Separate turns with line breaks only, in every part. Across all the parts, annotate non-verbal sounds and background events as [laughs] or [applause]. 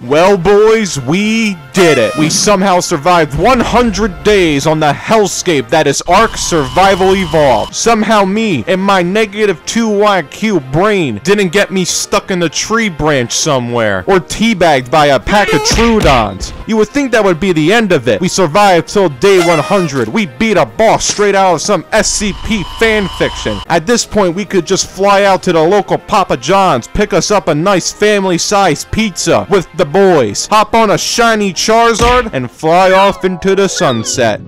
Well, boys, we did it. We somehow survived 100 days on the hellscape that is Ark Survival Evolved. Somehow me and my negative 2 IQ brain didn't get me stuck in a tree branch somewhere or teabagged by a pack of Troodons. You would think that would be the end of it. We survived till day 100. We beat a boss straight out of some SCP fanfiction. At this point, we could just fly out to the local Papa John's, pick us up a nice family-sized pizza with the boys, hop on a shiny Charizard, and fly off into the sunset.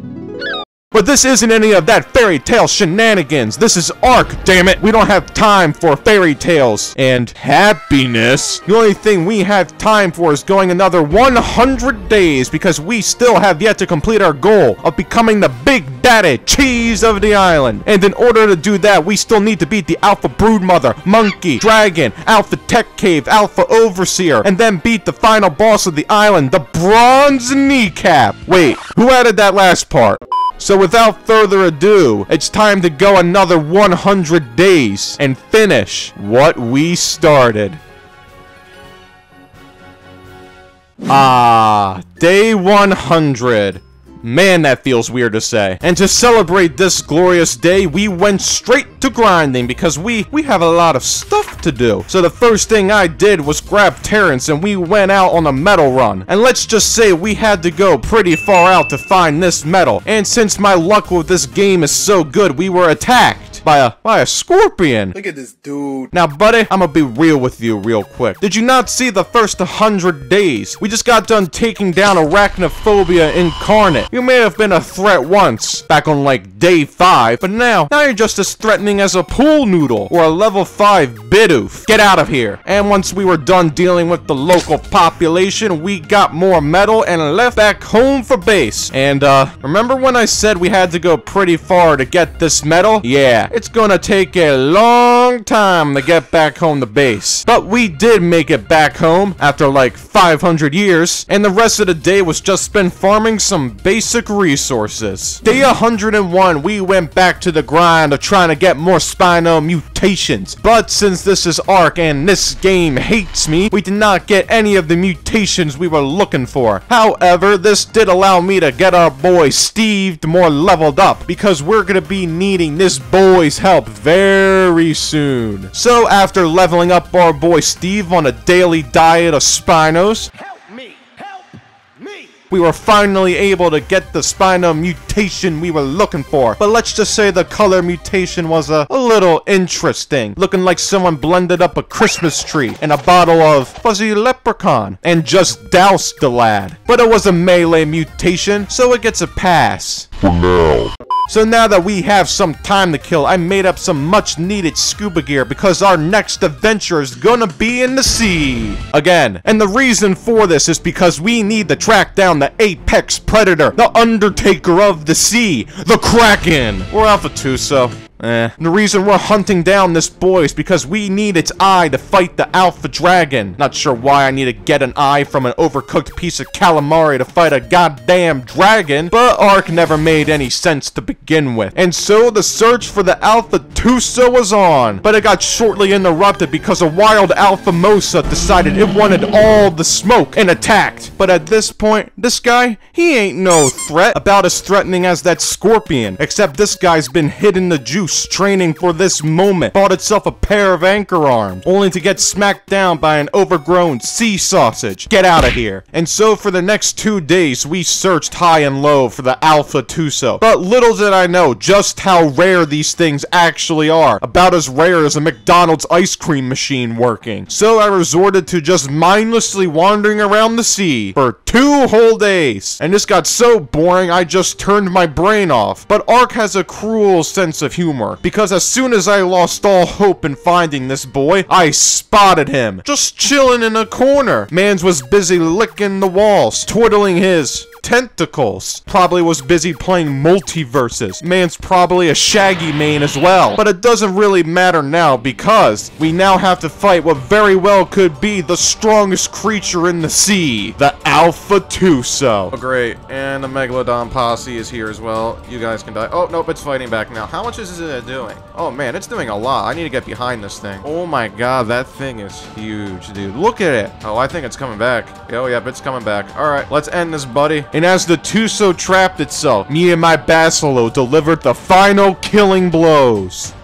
But this isn't any of that fairy tale shenanigans. This is Ark, damn it. We don't have time for fairy tales and happiness. The only thing we have time for is going another 100 days because we still have yet to complete our goal of becoming the big daddy cheese of the island. And in order to do that, we still need to beat the Alpha Broodmother, Monkey, Dragon, Alpha Tech Cave, Alpha Overseer, and then beat the final boss of the island, the Bronze Kneecap. Wait, who added that last part? So without further ado, it's time to go another 100 days and finish what we started. Ah, day 100. Man, that feels weird to say. And to celebrate this glorious day, we went straight to grinding because we, we have a lot of stuff to do. So the first thing I did was grab Terrence and we went out on a metal run. And let's just say we had to go pretty far out to find this metal. And since my luck with this game is so good, we were attacked by a by a scorpion.
Look at this dude.
Now, buddy, I'm gonna be real with you real quick. Did you not see the first 100 days? We just got done taking down arachnophobia incarnate. You may have been a threat once, back on like day 5, but now, now you're just as threatening as a pool noodle or a level 5 Bidoof. Get out of here. And once we were done dealing with the local population, we got more metal and left back home for base. And, uh, remember when I said we had to go pretty far to get this metal? Yeah, it's gonna take a long time to get back home to base. But we did make it back home after like 500 years, and the rest of the day was just spent farming some basic resources. Day 101, we went back to the grind of trying to get more Spino mutations. But since this is Ark and this game hates me, we did not get any of the mutations we were looking for. However, this did allow me to get our boy Steve more leveled up because we're gonna be needing this boy boy's help very soon. So after leveling up our boy Steve on a daily diet of Spinos, we were finally able to get the Spino mutation we were looking for. But let's just say the color mutation was a, a, little interesting. Looking like someone blended up a Christmas tree and a bottle of fuzzy leprechaun and just doused the lad. But it was a melee mutation, so it gets a pass.
For now.
So now that we have some time to kill, I made up some much needed scuba gear because our next adventure is gonna be in the sea. Again. And the reason for this is because we need to track down the apex predator, the undertaker of the sea, the Kraken. Or Alpha Tuso. Eh. The reason we're hunting down this boy is because we need its eye to fight the Alpha Dragon. Not sure why I need to get an eye from an overcooked piece of calamari to fight a goddamn dragon, but Ark never made any sense to begin with. And so the search for the Alpha Tuso was on, but it got shortly interrupted because a wild Alpha Mosa decided it wanted all the smoke and attacked. But at this point, this guy, he ain't no threat, about as threatening as that scorpion, except this guy's been hidden the juice training for this moment, bought itself a pair of anchor arms, only to get smacked down by an overgrown sea sausage. Get out of here. And so for the next two days, we searched high and low for the Alpha Tuso. But little did I know just how rare these things actually are. About as rare as a McDonald's ice cream machine working. So I resorted to just mindlessly wandering around the sea for two whole days. And this got so boring, I just turned my brain off. But Ark has a cruel sense of humor because as soon as I lost all hope in finding this boy, I spotted him, just chilling in a corner. Mans was busy licking the walls, twiddling his tentacles. Probably was busy playing MultiVersus. Man's probably a Shaggy main as well. But it doesn't really matter now because we now have to fight what very well could be the strongest creature in the sea, the Alpha Tuso. Oh, great. And the Megalodon posse is here as well. You guys can die. Oh, nope, it's fighting back now. How much is it doing? Oh, man, it's doing a lot. I need to get behind this thing. Oh, my God, that thing is huge, dude. Look at it. Oh, I think it's coming back. Oh, yep, it's coming back. All right, let's end this, buddy. And as the Tuso trapped itself, me and my Basilo delivered the final killing blows.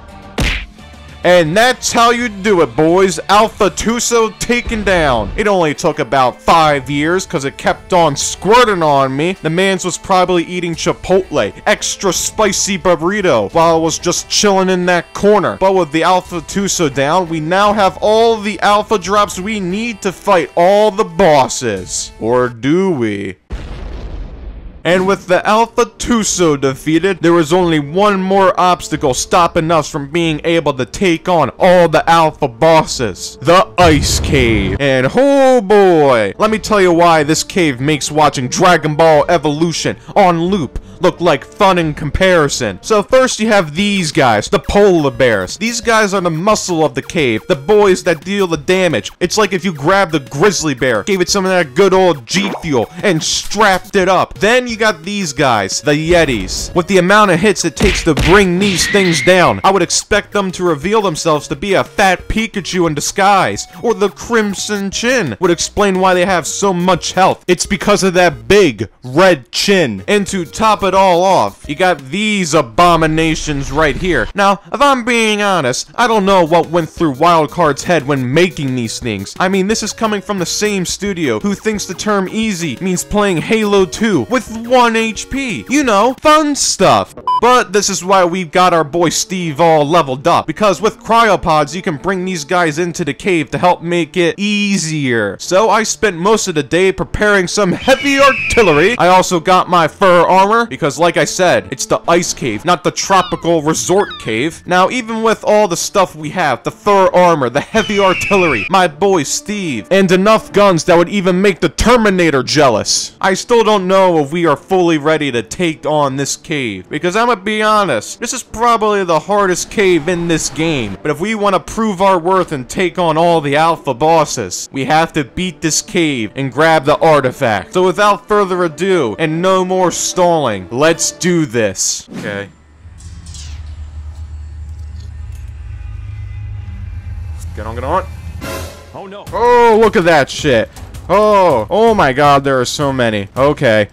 And that's how you do it, boys. Alpha Tuso taken down. It only took about five years because it kept on squirting on me. The man's was probably eating Chipotle, extra spicy burrito, while I was just chilling in that corner. But with the Alpha Tuso down, we now have all the Alpha drops we need to fight all the bosses. Or do we? And with the Alpha Tuso defeated, there was only one more obstacle stopping us from being able to take on all the Alpha bosses. The Ice Cave. And oh boy, let me tell you why this cave makes watching Dragon Ball Evolution on loop look like fun in comparison. So first you have these guys, the polar bears. These guys are the muscle of the cave, the boys that deal the damage. It's like if you grabbed the grizzly bear, gave it some of that good old G Fuel, and strapped it up. Then you got these guys, the Yetis. With the amount of hits it takes to bring these things down, I would expect them to reveal themselves to be a fat Pikachu in disguise, or the Crimson Chin would explain why they have so much health. It's because of that big, red chin. And to top it all off, you got these abominations right here. Now, if I'm being honest, I don't know what went through Wildcard's head when making these things. I mean, this is coming from the same studio who thinks the term easy means playing Halo 2 with 1 HP. You know, fun stuff. But this is why we've got our boy Steve all leveled up, because with cryopods, you can bring these guys into the cave to help make it easier. So I spent most of the day preparing some heavy artillery. I also got my fur armor, because like I said, it's the ice cave, not the tropical resort cave. Now, even with all the stuff we have, the fur armor, the heavy artillery, my boy Steve, and enough guns that would even make the Terminator jealous, I still don't know if we are fully ready to take on this cave. Because I'm gonna be honest, this is probably the hardest cave in this game. But if we want to prove our worth and take on all the alpha bosses, we have to beat this cave and grab the artifact. So without further ado, and no more stalling, Let's do this. Okay. Get on, get on. Oh no. Oh, look at that shit. Oh, oh my god, there are so many. Okay.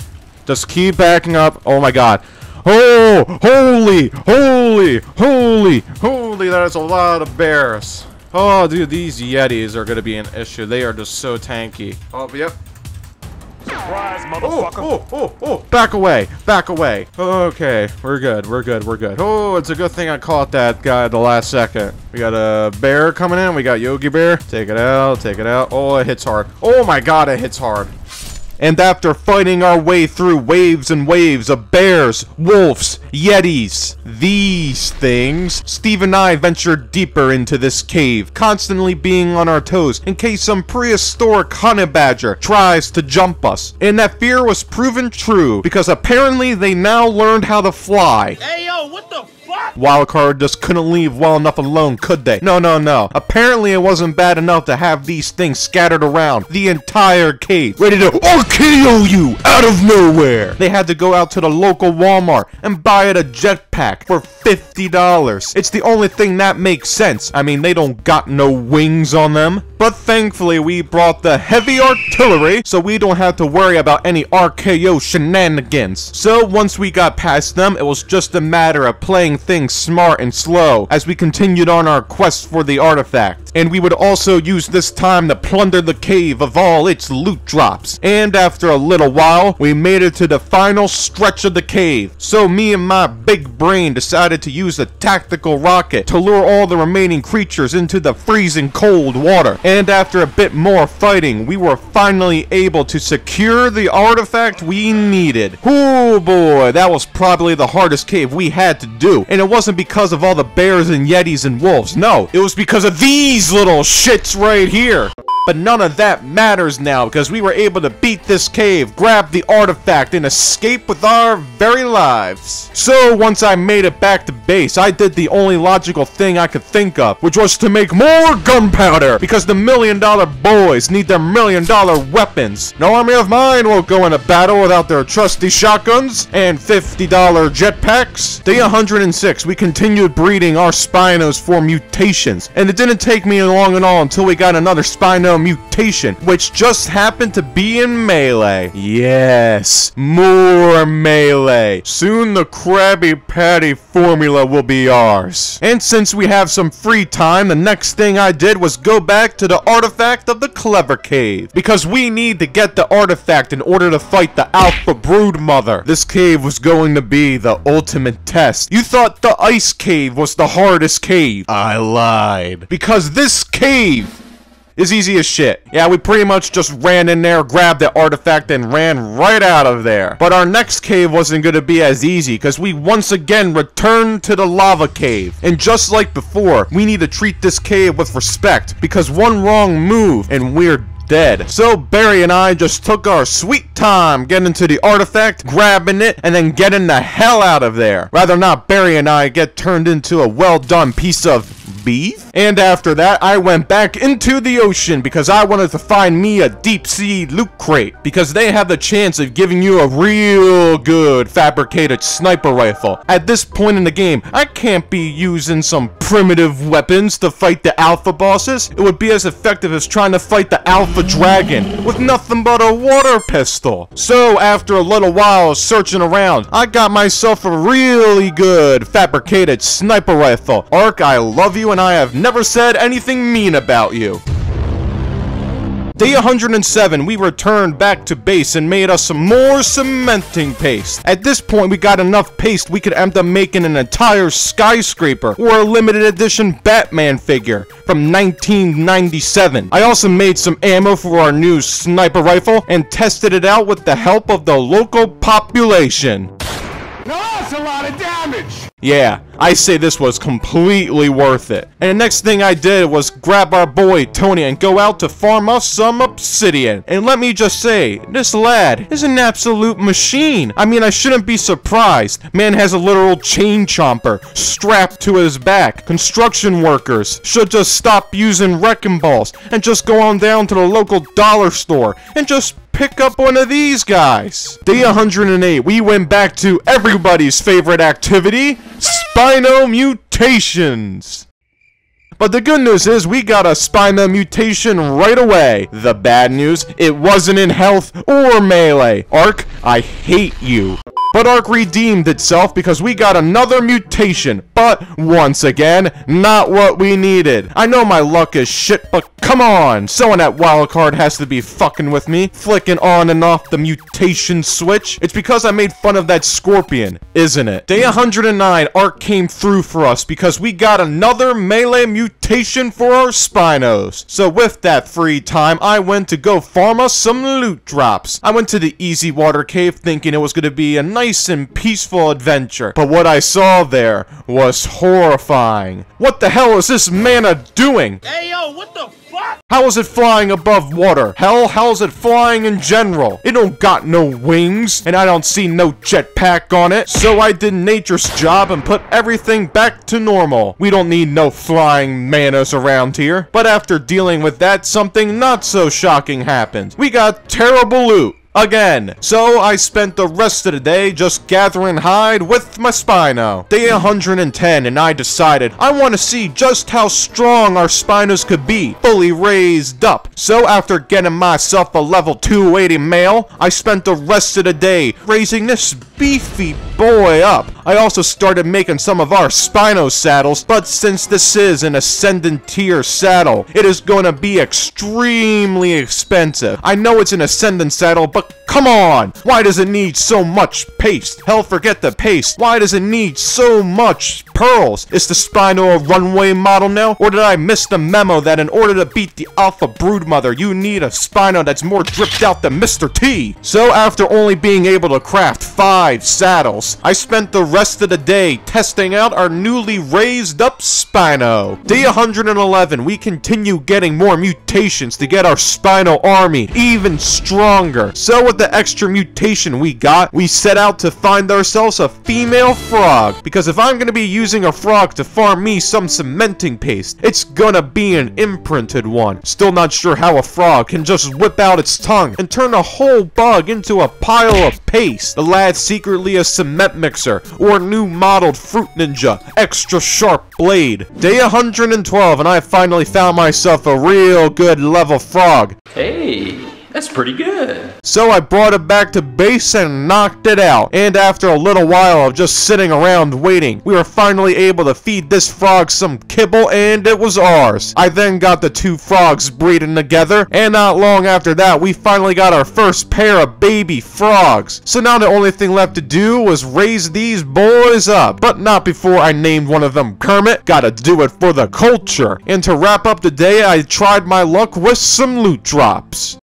Just keep backing up. Oh my god. Oh, holy, holy, holy, holy, that is a lot of bears. Oh, dude, these Yetis are going to be an issue. They are just so tanky. Oh, yep. Surprise, motherfucker. Oh, oh, oh, oh. Back away. Back away. Okay. We're good. We're good. We're good. Oh, it's a good thing I caught that guy at the last second. We got a bear coming in. We got Yogi Bear. Take it out. Take it out. Oh, it hits hard. Oh my god, it hits hard. And after fighting our way through waves and waves of bears, wolves, yetis, these things, Steve and I ventured deeper into this cave, constantly being on our toes in case some prehistoric honey badger tries to jump us. And that fear was proven true, because apparently they now learned how to fly.
Hey yo, what the
Wildcard just couldn't leave well enough alone, could they? No, no, no. Apparently it wasn't bad enough to have these things scattered around the entire cave, ready to RKO you out of nowhere. They had to go out to the local Walmart and buy it a jetpack for $50. It's the only thing that makes sense. I mean, they don't got no wings on them. But thankfully, we brought the heavy artillery, so we don't have to worry about any RKO shenanigans. So once we got past them, it was just a matter of playing things smart and slow as we continued on our quest for the artifact. And we would also use this time to plunder the cave of all its loot drops. And after a little while, we made it to the final stretch of the cave. So me and my big brain decided to use a tactical rocket to lure all the remaining creatures into the freezing cold water. And after a bit more fighting, we were finally able to secure the artifact we needed. Oh boy, that was probably the hardest cave we had to do. And it wasn't because of all the bears and yetis and wolves. No, it was because of these little shits right here. But none of that matters now because we were able to beat this cave, grab the artifact, and escape with our very lives. So once I made it back to base, I did the only logical thing I could think of, which was to make more gunpowder because the million dollar boys need their million dollar weapons. No army of mine will go into battle without their trusty shotguns and $50 jetpacks. Day 106, we continued breeding our Spinos for mutations, and it didn't take me long at all until we got another Spino mutation, which just happened to be in Melee. Yes, more Melee. Soon the Krabby Patty formula will be ours. And since we have some free time, the next thing I did was go back to the artifact of the Clever Cave, because we need to get the artifact in order to fight the Alpha Brood Mother. This cave was going to be the ultimate test. You thought the Ice Cave was the hardest cave. I lied. Because this cave is easy as shit. Yeah, we pretty much just ran in there, grabbed the artifact, and ran right out of there. But our next cave wasn't gonna be as easy, because we once again returned to the lava cave. And just like before, we need to treat this cave with respect, because one wrong move, and we're dead. So Barry and I just took our sweet time getting to the artifact, grabbing it, and then getting the hell out of there. Rather not Barry and I get turned into a well done piece of beef. And after that, I went back into the ocean because I wanted to find me a deep sea loot crate because they have the chance of giving you a real good fabricated sniper rifle. At this point in the game, I can't be using some primitive weapons to fight the alpha bosses. It would be as effective as trying to fight the alpha dragon with nothing but a water pistol. So after a little while searching around, I got myself a really good fabricated sniper rifle. Ark, I love you and I have never said anything mean about you. Day 107, we returned back to base and made us some more cementing paste. At this point, we got enough paste we could end up making an entire skyscraper or a limited edition Batman figure from 1997. I also made some ammo for our new sniper rifle and tested it out with the help of the local population.
That's a lot of damage!
Yeah, I say this was completely worth it. And the next thing I did was grab our boy Tony and go out to farm us some obsidian. And let me just say, this lad is an absolute machine. I mean, I shouldn't be surprised. Man has a literal chain chomper strapped to his back. Construction workers should just stop using wrecking balls and just go on down to the local dollar store and just pick up one of these guys. Day 108, we went back to everybody's favorite activity, Spino Mutations. But the good news is we got a Spino mutation right away. The bad news, it wasn't in health or melee. Ark, I hate you. But Ark redeemed itself because we got another mutation. But, once again, not what we needed. I know my luck is shit, but come on! Someone at Wildcard has to be fucking with me, flicking on and off the mutation switch. It's because I made fun of that scorpion, isn't it? Day 109, Ark came through for us because we got another melee mutation for our Spinos. So with that free time, I went to go farm us some loot drops. I went to the Easy Water Cave thinking it was going to be a nice nice and peaceful adventure. But what I saw there was horrifying. What the hell is this manta doing?
Hey yo, what the fuck?
How is it flying above water? Hell, how's it flying in general? It don't got no wings, and I don't see no jetpack on it. So I did nature's job and put everything back to normal. We don't need no flying mantas around here. But after dealing with that, something not so shocking happened. We got terrible loot again. So I spent the rest of the day just gathering hide with my Spino. Day 110 and I decided I want to see just how strong our Spinos could be, fully raised up. So after getting myself a level 280 male, I spent the rest of the day raising this beefy boy up. I also started making some of our Spino saddles, but since this is an ascendant tier saddle, it is going to be extremely expensive. I know it's an ascendant saddle, but come on! Why does it need so much paste? Hell, forget the paste. Why does it need so much pearls? Is the Spino a runway model now? Or did I miss the memo that in order to beat the Alpha Broodmother, you need a Spino that's more dripped out than Mr. T? So after only being able to craft five saddles, I spent the rest of the day testing out our newly raised up Spino. Day 111, we continue getting more mutations to get our Spino army even stronger. So with the extra mutation we got, we set out to find ourselves a female frog. Because if I'm gonna be using a frog to farm me some cementing paste, it's gonna be an imprinted one. Still not sure how a frog can just whip out its tongue and turn a whole bug into a pile of paste. The lad secretly a cement mixer or new modeled fruit ninja, extra sharp blade. Day 112 and I finally found myself a real good level frog.
Hey, that's pretty good.
So I brought it back to base and knocked it out. And after a little while of just sitting around waiting, we were finally able to feed this frog some kibble and it was ours. I then got the two frogs breeding together and not long after that we finally got our first pair of baby frogs. So now the only thing left to do was raise these boys up. But not before I named one of them Kermit. Gotta do it for the culture. And to wrap up the day I tried my luck with some loot drops.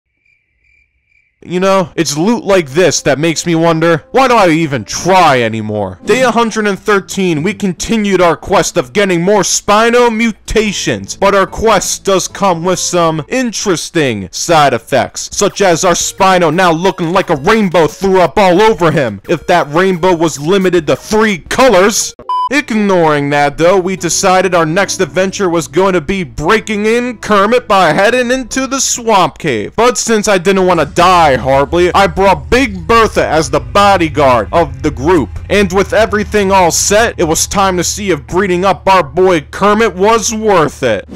You know, it's loot like this that makes me wonder, why do I even try anymore? Day 113, we continued our quest of getting more Spino mutations, but our quest does come with some interesting side effects, such as our Spino now looking like a rainbow threw up all over him. If that rainbow was limited to three colors, Ignoring that though, we decided our next adventure was going to be breaking in Kermit by heading into the swamp cave. But since I didn't want to die horribly, I brought Big Bertha as the bodyguard of the group. And with everything all set, it was time to see if breeding up our boy Kermit was worth it.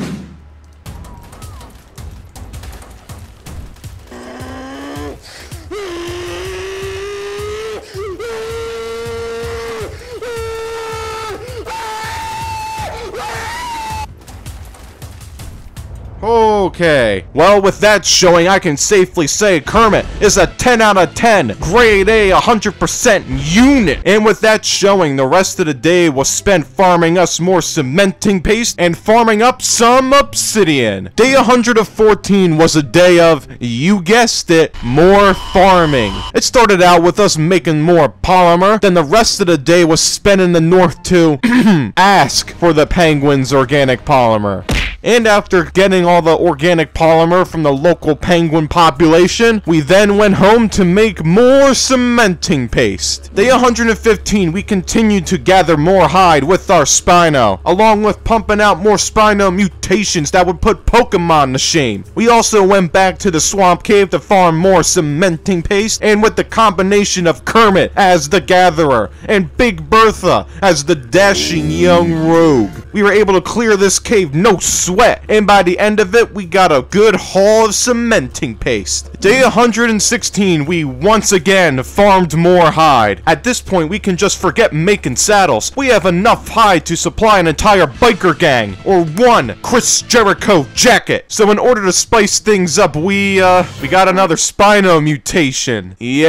Okay, well with that showing I can safely say Kermit is a 10 out of 10, grade A 100% unit. And with that showing the rest of the day was spent farming us more cementing paste and farming up some obsidian. Day 114 was a day of, you guessed it, more farming. It started out with us making more polymer, then the rest of the day was spent in the north to [clears throat] ask for the penguin's organic polymer. And after getting all the organic polymer from the local penguin population, we then went home to make more cementing paste. Day 115, we continued to gather more hide with our Spino, along with pumping out more Spino mutations that would put Pokemon to shame. We also went back to the swamp cave to farm more cementing paste, and with the combination of Kermit as the gatherer, and Big Bertha as the dashing young rogue, we were able to clear this cave no sweat sweat, and by the end of it, we got a good haul of cementing paste. Day 116, we once again farmed more hide. At this point, we can just forget making saddles. We have enough hide to supply an entire biker gang, or one Chris Jericho jacket. So in order to spice things up, we, uh, we got another Spino mutation. Yay!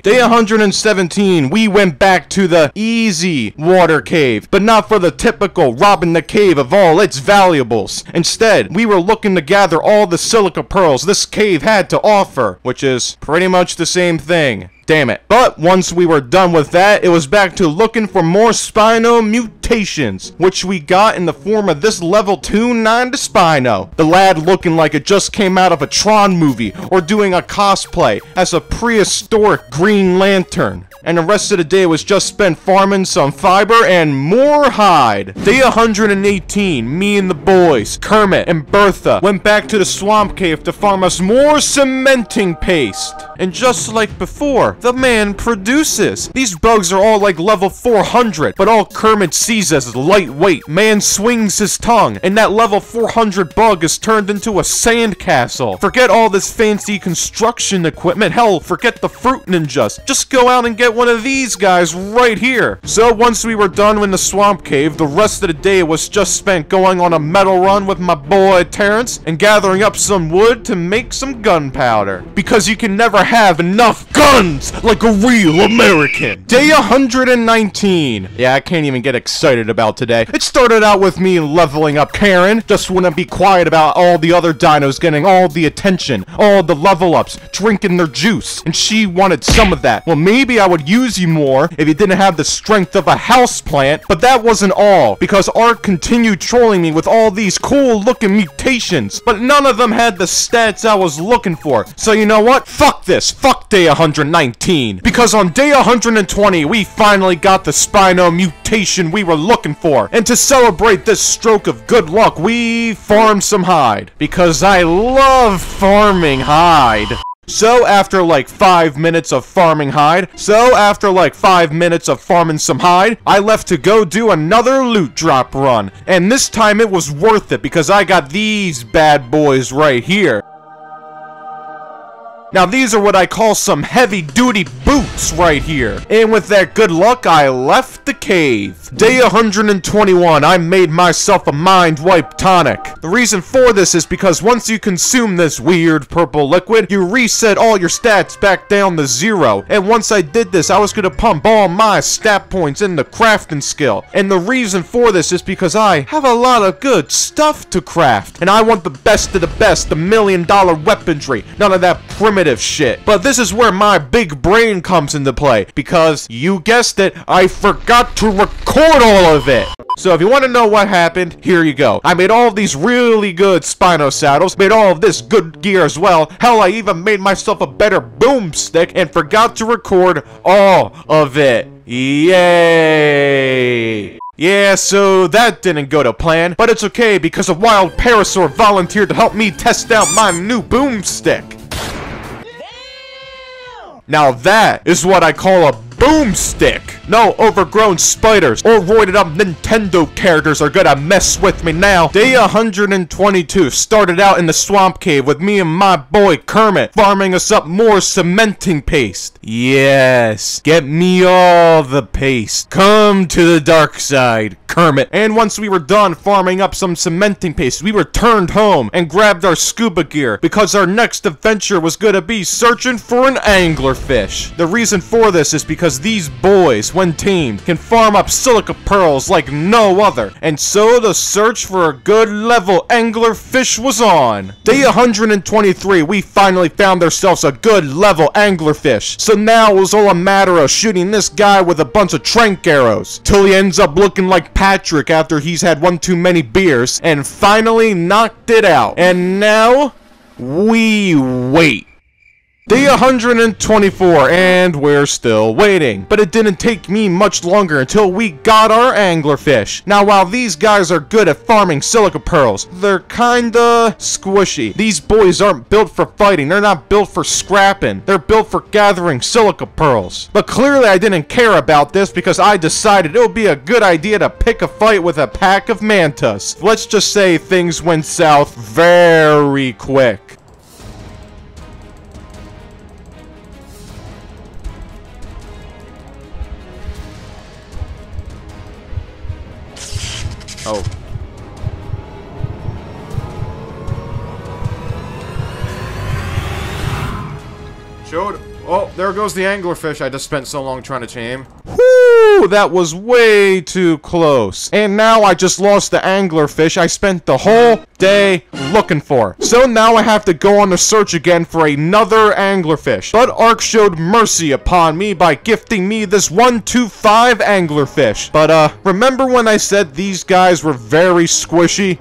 Day 117, we went back to the easy water cave, but not for the typical robbing the cave of all its valuables. Instead, we were looking to gather all the silica pearls this cave had to offer, which is pretty much the same thing. Damn it. But once we were done with that, it was back to looking for more Spino mutations, which we got in the form of this level 2 9 to Spino. The lad looking like it just came out of a Tron movie or doing a cosplay as a prehistoric Green Lantern and the rest of the day was just spent farming some fiber and more hide. Day 118, me and the boys, Kermit and Bertha, went back to the swamp cave to farm us more cementing paste. And just like before, the man produces. These bugs are all like level 400, but all Kermit sees as lightweight. Man swings his tongue, and that level 400 bug is turned into a sandcastle. Forget all this fancy construction equipment. Hell, forget the fruit ninjas. Just go out and get one of these guys right here. So once we were done in the swamp cave, the rest of the day was just spent going on a metal run with my boy Terrence and gathering up some wood to make some gunpowder. Because you can never have enough guns like a real American. Day 119. Yeah, I can't even get excited about today. It started out with me leveling up Karen. Just wouldn't be quiet about all the other dinos getting all the attention, all the level ups, drinking their juice. And she wanted some of that. Well, maybe I would use you more if you didn't have the strength of a houseplant. But that wasn't all, because Ark continued trolling me with all these cool looking mutations. But none of them had the stats I was looking for. So you know what? Fuck this. Fuck day 119. Because on day 120, we finally got the Spino mutation we were looking for. And to celebrate this stroke of good luck, we farmed some hide. Because I love farming hide. So after like 5 minutes of farming hide, so after like 5 minutes of farming some hide, I left to go do another loot drop run. And this time it was worth it because I got these bad boys right here. Now these are what I call some heavy duty boots right here. And with that good luck, I left the cave. Day 121, I made myself a mind wipe tonic. The reason for this is because once you consume this weird purple liquid, you reset all your stats back down to zero. And once I did this, I was gonna pump all my stat points into crafting skill. And the reason for this is because I have a lot of good stuff to craft. And I want the best of the best, the million dollar weaponry, none of that primitive shit. But this is where my big brain comes into play, because you guessed it, I forgot to record all of it. So if you want to know what happened, here you go. I made all of these really good Spino saddles, made all of this good gear as well. Hell, I even made myself a better boomstick and forgot to record all of it. Yay! Yeah, so that didn't go to plan, but it's okay because a wild parasaur volunteered to help me test out my new boomstick. Now that is what I call a boomstick. No overgrown spiders or roided up Nintendo characters are gonna mess with me now. Day 122 started out in the swamp cave with me and my boy Kermit farming us up more cementing paste. Yes, get me all the paste. Come to the dark side, Kermit. And once we were done farming up some cementing paste, we returned home and grabbed our scuba gear because our next adventure was gonna be searching for an anglerfish. The reason for this is because these boys, when tamed, can farm up silica pearls like no other. And so the search for a good level angler fish was on. Day 123, we finally found ourselves a good level angler fish, So now it was all a matter of shooting this guy with a bunch of trank arrows. Till he ends up looking like Patrick after he's had one too many beers and finally knocked it out. And now, we wait. Day 124, and we're still waiting. But it didn't take me much longer until we got our anglerfish. Now, while these guys are good at farming silica pearls, they're kinda squishy. These boys aren't built for fighting, they're not built for scrapping. They're built for gathering silica pearls. But clearly I didn't care about this because I decided it would be a good idea to pick a fight with a pack of mantas. Let's just say things went south very quick. Oh. Showed. Oh, there goes the anglerfish I just spent so long trying to tame. That was way too close. And now I just lost the anglerfish I spent the whole day looking for. So now I have to go on the search again for another anglerfish. But Ark showed mercy upon me by gifting me this 125 anglerfish. But uh, remember when I said these guys were very squishy?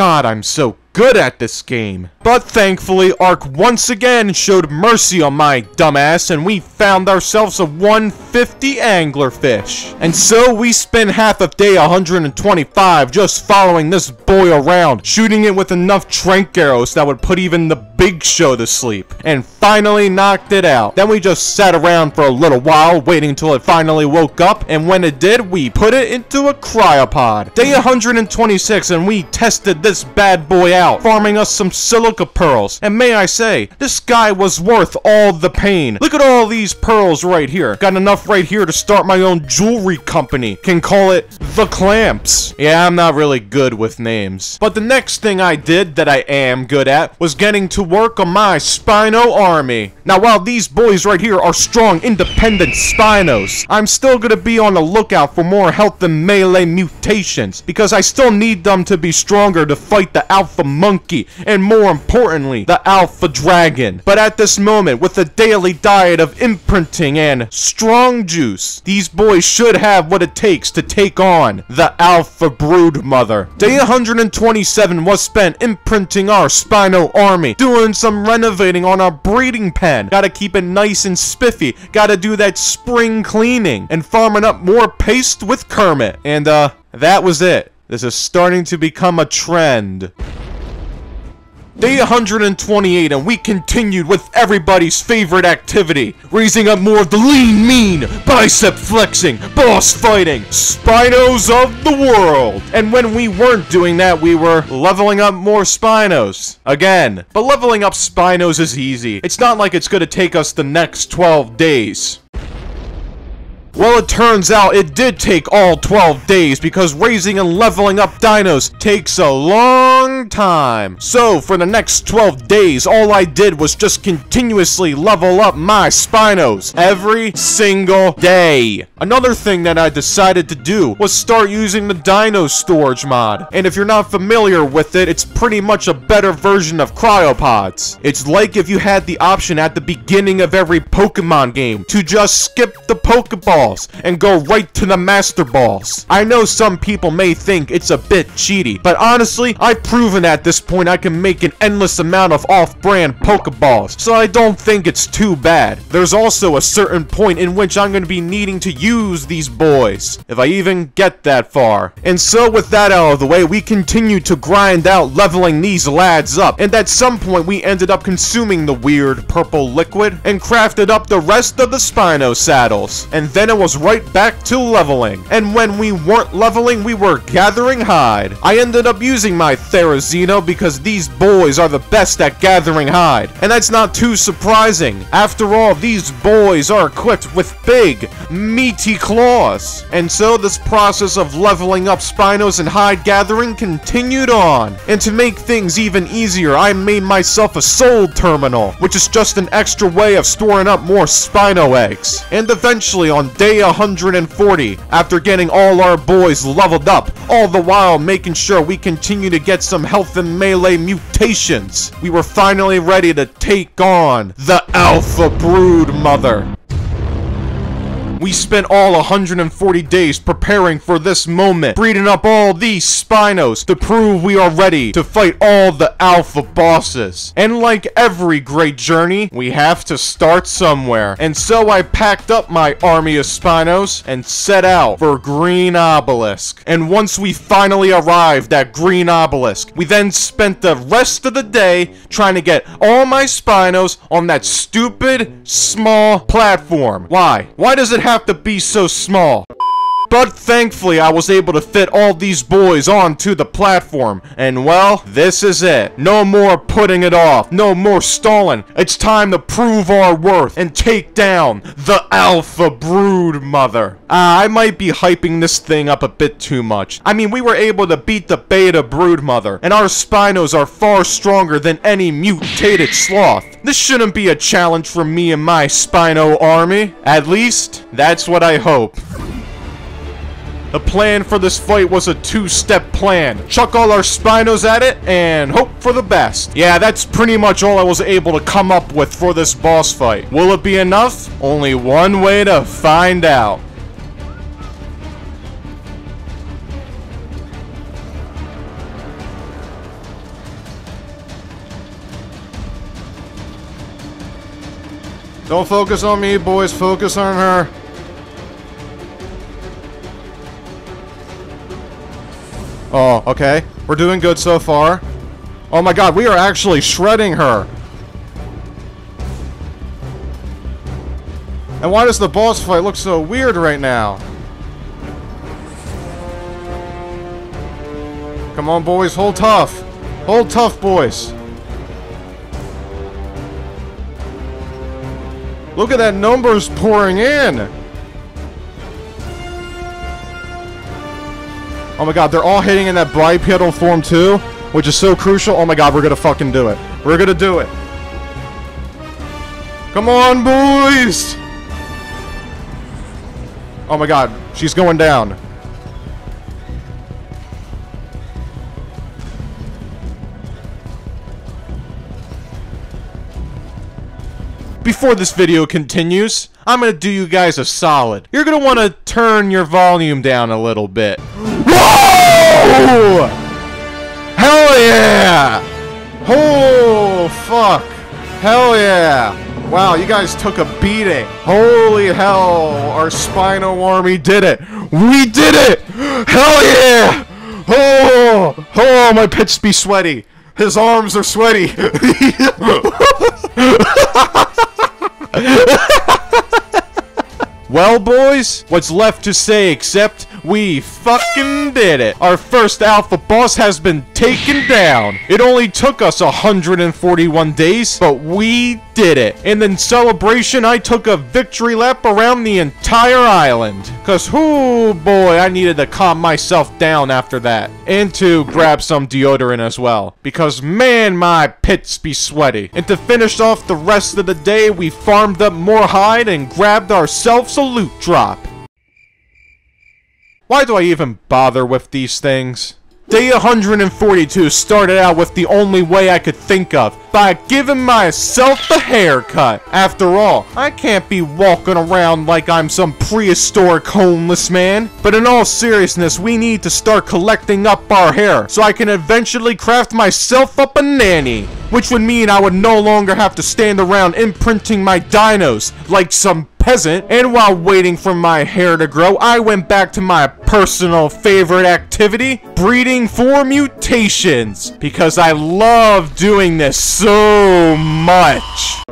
God, I'm so good at this game. But thankfully, Ark once again showed mercy on my dumbass and we found ourselves a 150 anglerfish. And so we spent half of day 125 just following this boy around, shooting it with enough trank arrows that would put even the big show to sleep. And finally knocked it out. Then we just sat around for a little while, waiting until it finally woke up, and when it did, we put it into a cryopod. Day 126 and we tested this bad boy out, farming us some silica pearls. And may I say, this guy was worth all the pain. Look at all these pearls right here. Got enough right here to start my own jewelry company. Can call it The Clamps. Yeah, I'm not really good with names. But the next thing I did that I am good at was getting to work on my Spino army. Now, while these boys right here are strong, independent Spinos, I'm still gonna be on the lookout for more health and melee mutations because I still need them to be stronger to fight the Alpha Monkey and more importantly, the Alpha Dragon. But at this moment, with a daily diet of imprinting and strong juice, these boys should have what it takes to take on the Alpha Brood Mother. Day 127 was spent imprinting our Spino army, doing some renovating on our breeding pen. Gotta keep it nice and spiffy. Gotta do that spring cleaning and farming up more paste with Kermit. And uh, that was it. This is starting to become a trend. Day 128 and we continued with everybody's favorite activity, raising up more of the lean, mean, bicep flexing, boss fighting, Spinos of the world. And when we weren't doing that, we were leveling up more Spinos. Again. But leveling up Spinos is easy. It's not like it's gonna take us the next 12 days. Well, it turns out it did take all 12 days because raising and leveling up dinos takes a long time. So, for the next 12 days, all I did was just continuously level up my Spinos every single day. Another thing that I decided to do was start using the Dino Storage mod. And if you're not familiar with it, it's pretty much a better version of Cryopods. It's like if you had the option at the beginning of every Pokemon game to just skip the Pokeball and go right to the Master Balls. I know some people may think it's a bit cheaty, but honestly, I've proven at this point I can make an endless amount of off-brand Pokeballs, so I don't think it's too bad. There's also a certain point in which I'm going to be needing to use these boys, if I even get that far. And so with that out of the way, we continued to grind out leveling these lads up, and at some point we ended up consuming the weird purple liquid and crafted up the rest of the Spino saddles. And then it was right back to leveling. And when we weren't leveling, we were gathering hide. I ended up using my Therizino because these boys are the best at gathering hide. And that's not too surprising. After all, these boys are equipped with big, meaty claws. And so this process of leveling up Spinos and hide gathering continued on. And to make things even easier, I made myself a soul terminal, which is just an extra way of storing up more Spino eggs. And eventually on day 140, after getting all our boys leveled up, all the while making sure we continue to get some health and melee mutations, we were finally ready to take on the Alpha Brood Mother. We spent all 140 days preparing for this moment, breeding up all these Spinos to prove we are ready to fight all the Alpha bosses. And like every great journey, we have to start somewhere. And so I packed up my army of Spinos and set out for Green Obelisk. And once we finally arrived at Green Obelisk, we then spent the rest of the day trying to get all my Spinos on that stupid, small platform. Why? Why does it have to be so small? But thankfully, I was able to fit all these boys onto the platform. And well, this is it. No more putting it off. No more stalling. It's time to prove our worth and take down the Alpha Brood Mother. Uh, I might be hyping this thing up a bit too much. I mean, we were able to beat the Beta Brood Mother, and our Spinos are far stronger than any mutated sloth. This shouldn't be a challenge for me and my Spino army. At least, that's what I hope. The plan for this fight was a two-step plan. Chuck all our Spinos at it, and hope for the best. Yeah, that's pretty much all I was able to come up with for this boss fight. Will it be enough? Only one way to find out. Don't focus on me, boys. Focus on her. Oh, okay. We're doing good so far. Oh my god, we are actually shredding her. And why does the boss fight look so weird right now? Come on, boys, hold tough. Hold tough, boys. Look at that numbers pouring in. Oh my god, they're all hitting in that bipedal form too, which is so crucial. Oh my god, we're gonna fucking do it. We're gonna do it. Come on, boys! Oh my god, she's going down. Before this video continues, I'm gonna do you guys a solid. You're gonna want to turn your volume down a little bit. Whoa! Hell yeah! Oh, fuck. Hell yeah. Wow, you guys took a beating. Holy hell, our Spino army did it. We did it! Hell yeah! Oh, oh, my pits be sweaty. His arms are sweaty. [laughs] [laughs] [laughs] Well, boys, what's left to say except we fucking did it. Our first alpha boss has been taken down. It only took us 141 days, but we did it. And in celebration, I took a victory lap around the entire island. Cause, whoo boy, I needed to calm myself down after that. And to grab some deodorant as well. Because man, my pits be sweaty. And to finish off the rest of the day, we farmed up more hide and grabbed ourselves a loot drop. Why do I even bother with these things? Day 142 started out with the only way I could think of, by giving myself a haircut. After all, I can't be walking around like I'm some prehistoric homeless man. But in all seriousness, we need to start collecting up our hair, so I can eventually craft myself up a nanny. Which would mean I would no longer have to stand around imprinting my dinos, like some peasant, and while waiting for my hair to grow, I went back to my personal favorite activity, breeding for mutations, because I love doing this so much.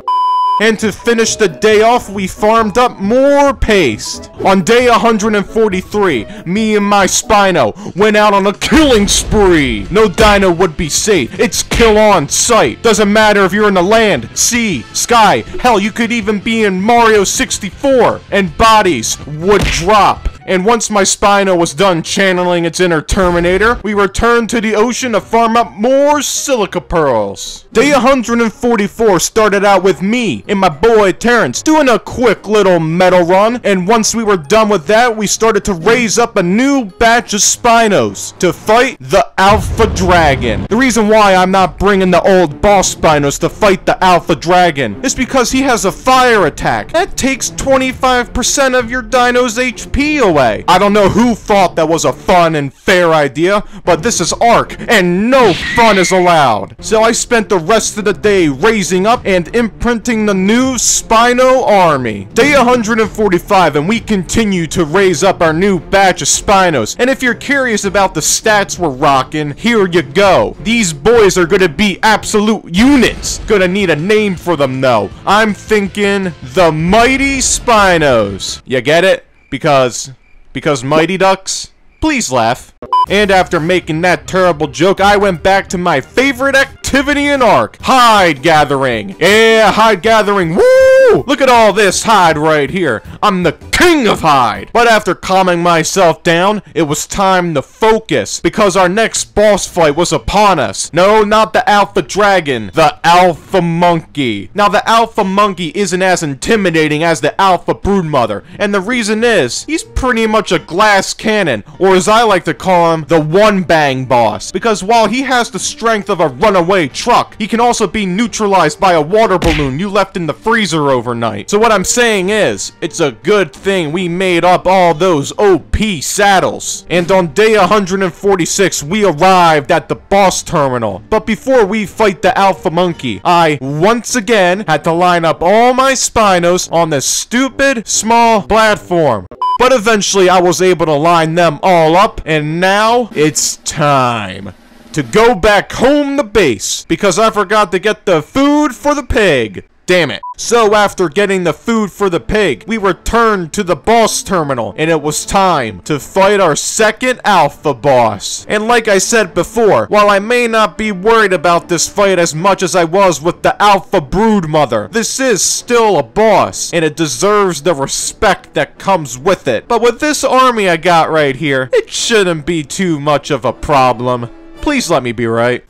And to finish the day off, we farmed up more paste. On day 143, me and my Spino went out on a killing spree. No dino would be safe. It's kill on sight. Doesn't matter if you're in the land, sea, sky. Hell, you could even be in Mario 64. And bodies would drop. And once my Spino was done channeling its inner Terminator, we returned to the ocean to farm up more silica pearls. Day 144 started out with me and my boy Terrence doing a quick little metal run, and once we were done with that, we started to raise up a new batch of Spinos to fight the Alpha Dragon. The reason why I'm not bringing the old boss Spinos to fight the Alpha Dragon is because he has a fire attack. That takes 25% of your dino's HP away I don't know who thought that was a fun and fair idea, but this is Ark, and no fun is allowed. So I spent the rest of the day raising up and imprinting the new Spino army. Day 145, and we continue to raise up our new batch of Spinos. And if you're curious about the stats we're rocking, here you go. These boys are gonna be absolute units. Gonna need a name for them though. I'm thinking the Mighty Spinos. You get it? Because because Mighty Ducks, please laugh. And after making that terrible joke, I went back to my favorite activity in Ark, hide gathering. Yeah, hide gathering, woo! Look at all this hide right here. I'm the king of hide. But after calming myself down, it was time to focus, because our next boss fight was upon us. No, not the Alpha Dragon, the Alpha Monkey. Now, the Alpha Monkey isn't as intimidating as the Alpha Broodmother, and the reason is, he's pretty much a glass cannon, or as I like to call him, the One Bang Boss. Because while he has the strength of a runaway truck, he can also be neutralized by a water balloon you left in the freezer overnight. So what I'm saying is, it's a good thing we made up all those OP saddles. And on day 146, we arrived at the boss terminal. But before we fight the Alpha Monkey, I, once again, had to line up all my Spinos on this stupid, small platform. But eventually I was able to line them all up, and now it's time to go back home to base because I forgot to get the food for the pig. Damn it. So after getting the food for the pig, we returned to the boss terminal, and it was time to fight our second alpha boss. And like I said before, while I may not be worried about this fight as much as I was with the alpha brood mother, this is still a boss, and it deserves the respect that comes with it. But with this army I got right here, it shouldn't be too much of a problem. Please let me be right.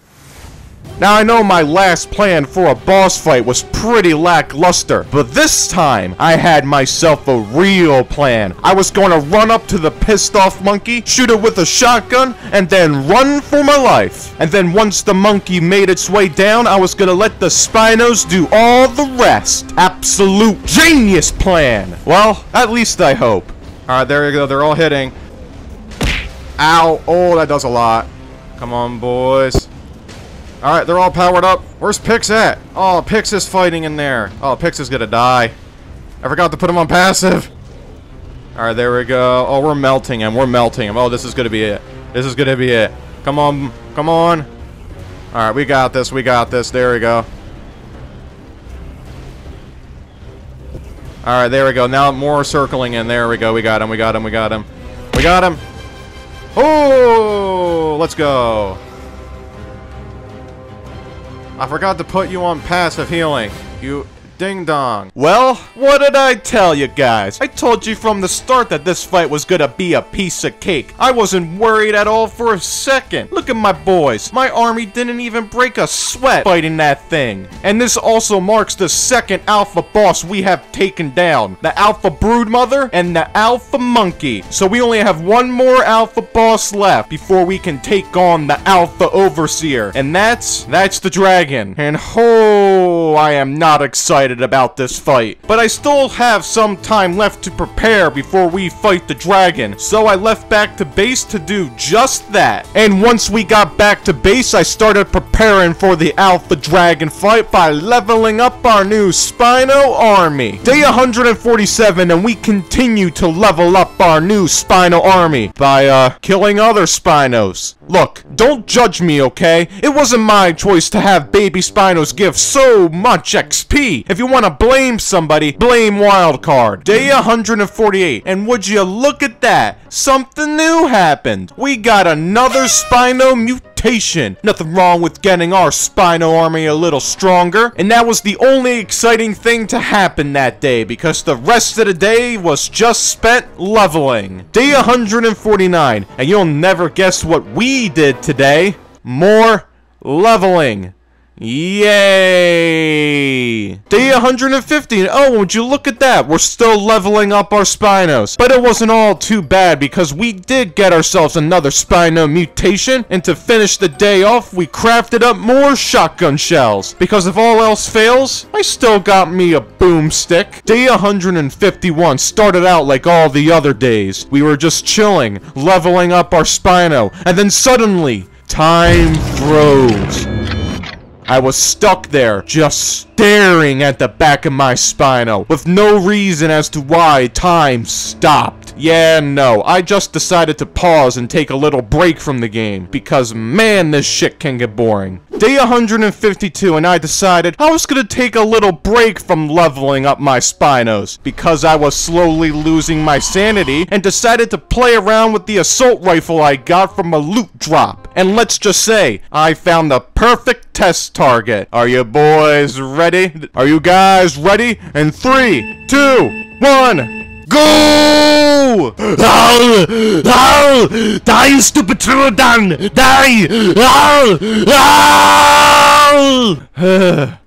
Now I know my last plan for a boss fight was pretty lackluster, but this time I had myself a real plan. I was going to run up to the pissed off monkey, shoot it with a shotgun, and then run for my life. And then once the monkey made its way down, I was going to let the Spinos do all the rest. Absolute genius plan. Well, at least I hope. Alright, there you go. They're all hitting. Ow. Oh, that does a lot. Come on, boys. Alright, they're all powered up. Where's Pix at? Oh, Pix is fighting in there. Oh, Pix is gonna die. I forgot to put him on passive. Alright, there we go. Oh, we're melting him. We're melting him. Oh, this is gonna be it. This is gonna be it. Come on. Come on. Alright, we got this. We got this. There we go. Alright, there we go. Now more circling in. There we go. We got him. We got him. We got him. We got him. Oh, let's go. I forgot to put you on passive healing. You ding dong. Well, what did I tell you guys? I told you from the start that this fight was gonna be a piece of cake. I wasn't worried at all for a second. Look at my boys. My army didn't even break a sweat fighting that thing. And this also marks the second alpha boss we have taken down. The alpha broodmother and the alpha monkey. So we only have one more alpha boss left before we can take on the alpha overseer. And that's, that's the dragon. And oh, I am not excited about this fight. But I still have some time left to prepare before we fight the dragon. So I left back to base to do just that. And once we got back to base, I started preparing for the alpha dragon fight by leveling up our new Spino army. Day 147 and we continue to level up our new Spino army by uh killing other Spinos. Look, don't judge me, okay? It wasn't my choice to have baby Spinos give so much XP. If you want to blame somebody, blame Wildcard. Day 148, and would you look at that? Something new happened. We got another Spino mutation. Nothing wrong with getting our Spino army a little stronger. And that was the only exciting thing to happen that day, because the rest of the day was just spent leveling. Day 149, and you'll never guess what we did today. More leveling. Yay! Day 150. Oh, would you look at that? We're still leveling up our Spinos. But it wasn't all too bad because we did get ourselves another Spino mutation. And to finish the day off, we crafted up more shotgun shells. Because if all else fails, I still got me a boomstick. Day 151 started out like all the other days. We were just chilling, leveling up our Spino. And then suddenly, time froze. I was stuck there, just staring at the back of my Spino, with no reason as to why time stopped. Yeah, no, I just decided to pause and take a little break from the game, because man, this shit can get boring. Day 152, and I decided I was gonna take a little break from leveling up my Spinos, because I was slowly losing my sanity, and decided to play around with the assault rifle I got from a loot drop. And let's just say, I found the perfect test target. Are you boys ready? Are you guys ready? In three, two, one, go! Ow! Ow! Die, stupid Troodon! Die! [sighs] [sighs] [sighs] Ow! Ow!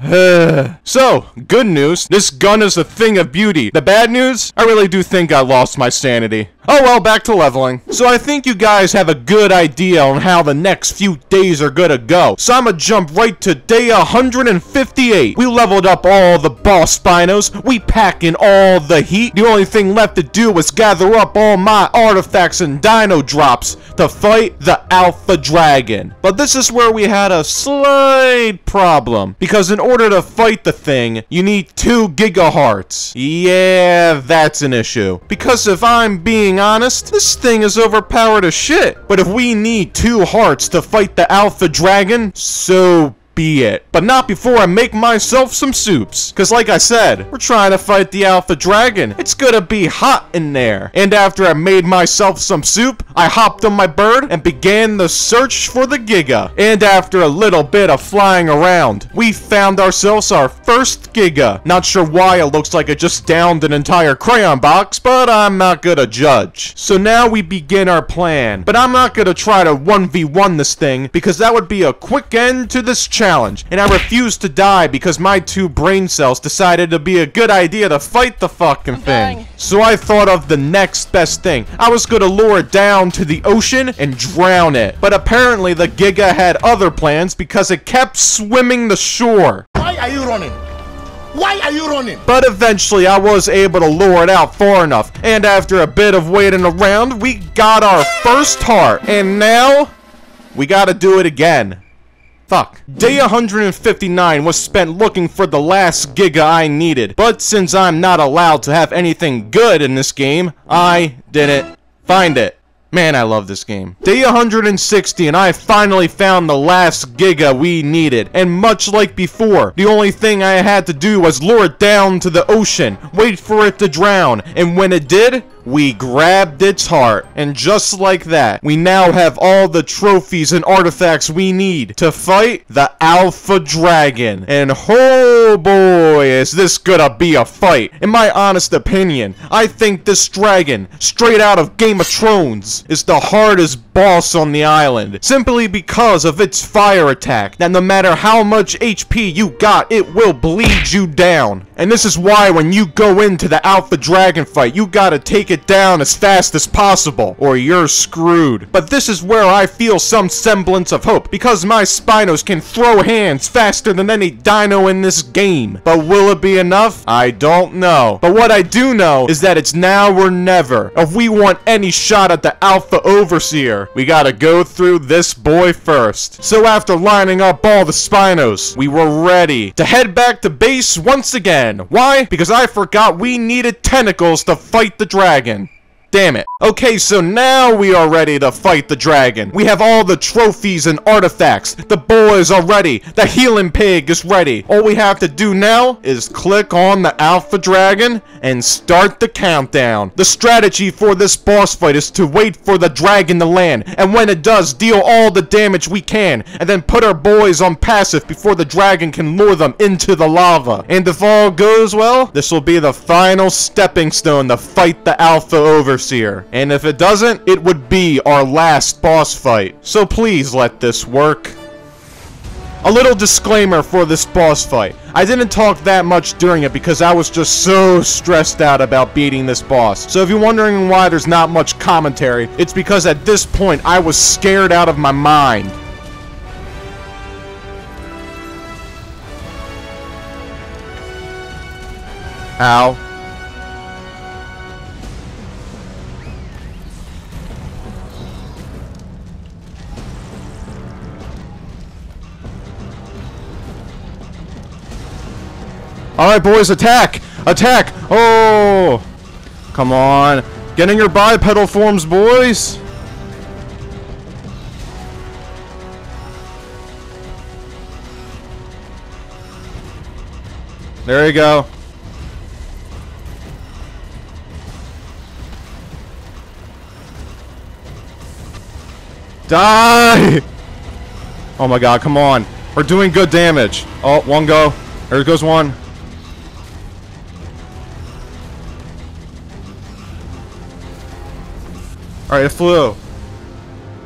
[sighs] so, good news, this gun is a thing of beauty. The bad news, I really do think I lost my sanity. Oh well, back to leveling. So I think you guys have a good idea on how the next few days are gonna go. So I'ma jump right to day 158. We leveled up all the boss Spinos. We pack in all the heat. The only thing left to do is gather up all my artifacts and dino drops to fight the Alpha Dragon. But this is where we had a slight problem. Because in order to fight the thing, you need 2 gigahearts. Yeah, that's an issue. Because if I'm being honest, this thing is overpowered as shit. But if we need two hearts to fight the Alpha Dragon, so be it. But not before I make myself some soups. Cause like I said, we're trying to fight the Alpha Dragon. It's gonna be hot in there. And after I made myself some soup, I hopped on my bird and began the search for the Giga. And after a little bit of flying around, we found ourselves our first Giga. Not sure why it looks like it just downed an entire crayon box, but I'm not gonna judge. So now we begin our plan. But I'm not gonna try to 1v1 this thing, because that would be a quick end to this challenge. Challenge, and I refuse to die because my two brain cells decided to be a good idea to fight the fucking thing.
dying.
So I thought of the next best thing. I was gonna lure it down to the ocean and drown it. But apparently the Giga had other plans because it kept swimming the shore.
Why are you running? Why are you running?
But eventually I was able to lure it out far enough. And after a bit of waiting around, we got our first heart. And now, we gotta do it again. Fuck. Day 159 was spent looking for the last Giga I needed. But since I'm not allowed to have anything good in this game, I didn't find it. Man, I love this game. Day 160 and I finally found the last Giga we needed. And much like before, the only thing I had to do was lure it down to the ocean, wait for it to drown, and when it did, we grabbed its heart. And just like that, we now have all the trophies and artifacts we need to fight the Alpha Dragon. And oh boy, is this gonna be a fight. In my honest opinion, I think this dragon, straight out of Game of Thrones, is the hardest boss on the island. Simply because of its fire attack, that no matter how much HP you got, it will bleed you down. And this is why when you go into the Alpha Dragon fight, you gotta take it down as fast as possible, or you're screwed. But this is where I feel some semblance of hope, because my Spinos can throw hands faster than any dino in this game. But will it be enough? I don't know. But what I do know is that it's now or never. If we want any shot at the Alpha Overseer, we gotta go through this boy first. So after lining up all the Spinos, we were ready to head back to base once again. Why? Because I forgot we needed tentacles to fight the dragon. Damn it. Okay, so now we are ready to fight the dragon. We have all the trophies and artifacts. The boys are ready. The healing pig is ready. All we have to do now is click on the alpha dragon and start the countdown. The strategy for this boss fight is to wait for the dragon to land, and when it does, deal all the damage we can, and then put our boys on passive before the dragon can lure them into the lava. And if all goes well, this will be the final stepping stone to fight the alpha overseer. And if it doesn't, it would be our last boss fight. So please let this work. A little disclaimer for this boss fight. I didn't talk that much during it because I was just so stressed out about beating this boss. So if you're wondering why there's not much commentary, it's because at this point I was scared out of my mind. Ow. Alright, boys, attack! Attack! Oh! Come on. Get in your bipedal forms, boys! There you go. Die! Oh my god, come on. We're doing good damage. Oh, one go. There goes one. Alright, it flew.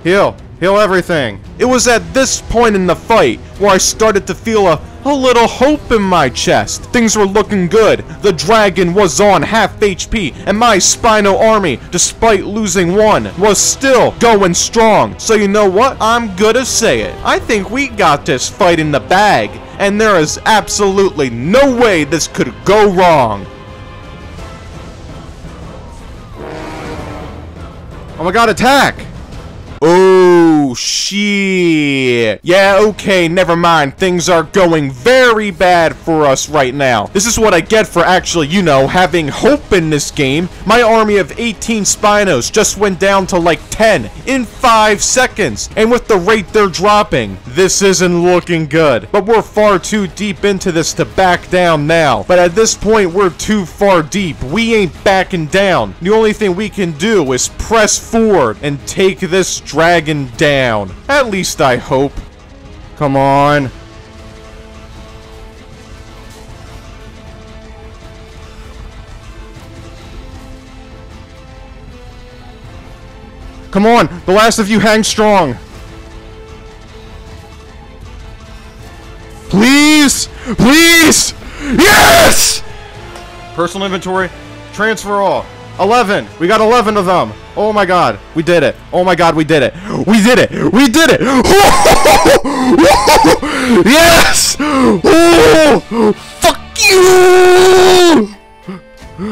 Heal. Heal everything. It was at this point in the fight where I started to feel a, a little hope in my chest. Things were looking good. The dragon was on half HP, and my Spino army, despite losing one, was still going strong. So you know what? I'm gonna say it. I think we got this fight in the bag, and there is absolutely no way this could go wrong. Oh my god, attack! Oh, shit. Yeah, okay, never mind. Things are going very bad for us right now. This is what I get for actually, you know, having hope in this game. My army of 18 Spinos just went down to like 10 in 5 seconds. And with the rate they're dropping, this isn't looking good. But we're far too deep into this to back down now. But at this point, we're too far deep. We ain't backing down. The only thing we can do is press forward and take this dragon down. At least I hope. Come on. Come on, the last of you hang strong. Please! Please! Yes! Personal inventory, transfer all. 11. We got 11 of them. Oh my god. We did it. Oh my god, we did it. We did it. We did it. [laughs] yes! Oh, fuck you!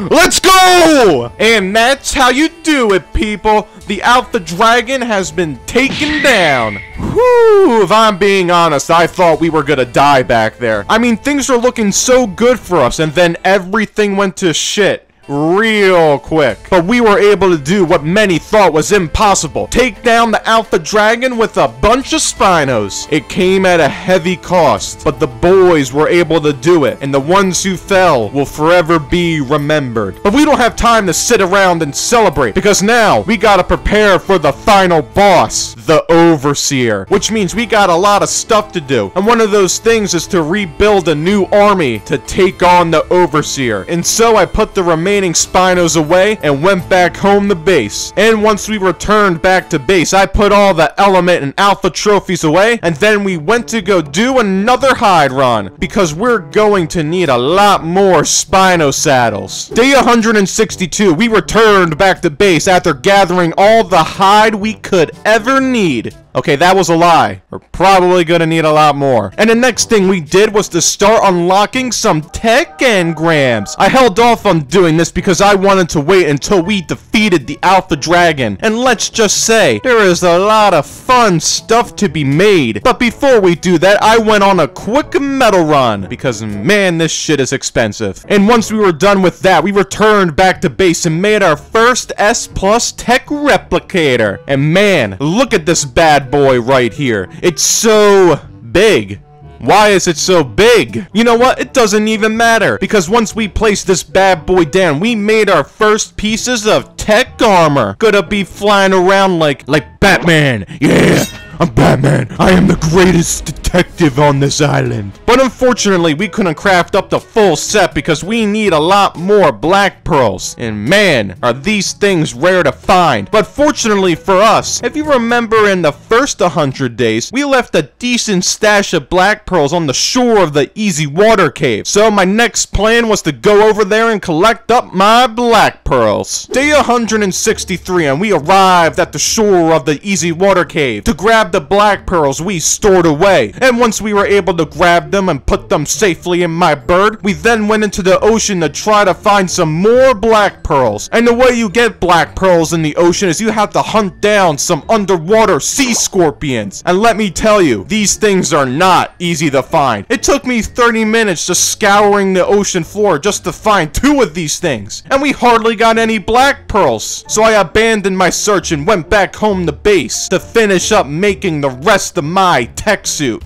Let's go! And that's how you do it, people. The Alpha Dragon has been taken down. Whew, if I'm being honest, I thought we were gonna die back there. I mean, things are looking so good for us, and then everything went to shit real quick. But we were able to do what many thought was impossible. Take down the Alpha Dragon with a bunch of Spinos. It came at a heavy cost, but the boys were able to do it, and the ones who fell will forever be remembered. But we don't have time to sit around and celebrate, because now we gotta prepare for the final boss, the Overseer, which means we got a lot of stuff to do. And one of those things is to rebuild a new army to take on the Overseer. And so I put the remaining remaining Spinos away and went back home to base. And once we returned back to base, I put all the Element and Alpha trophies away, and then we went to go do another hide run, because we're going to need a lot more Spino saddles. Day 162, we returned back to base after gathering all the hide we could ever need. Okay, that was a lie. We're probably gonna need a lot more. And the next thing we did was to start unlocking some tech engrams. I held off on doing this because I wanted to wait until we defeated the Alpha Dragon. And let's just say, there is a lot of fun stuff to be made. But before we do that, I went on a quick metal run because man, this shit is expensive. And once we were done with that, we returned back to base and made our first S Plus Tech Replicator. And man, look at this bad boy right here. It's so big. Why is it so big? You know what? It doesn't even matter. Because once we place this bad boy down, we made our first pieces of tech armor. Gonna be flying around like, like Batman. Yeah. I'm Batman. I am the greatest detective on this island. But unfortunately, we couldn't craft up the full set because we need a lot more black pearls. And man, are these things rare to find. But fortunately for us, if you remember in the first 100 days, we left a decent stash of black pearls on the shore of the Easy Water Cave. So my next plan was to go over there and collect up my black pearls. Day 163 and we arrived at the shore of the Easy Water Cave to grab the black pearls we stored away. And once we were able to grab them and put them safely in my bird, we then went into the ocean to try to find some more black pearls. And the way you get black pearls in the ocean is you have to hunt down some underwater sea scorpions. And let me tell you, these things are not easy to find. It took me 30 minutes just scouring the ocean floor just to find two of these things. And we hardly got any black pearls. So I abandoned my search and went back home to base to finish up making making the rest of my tech suit.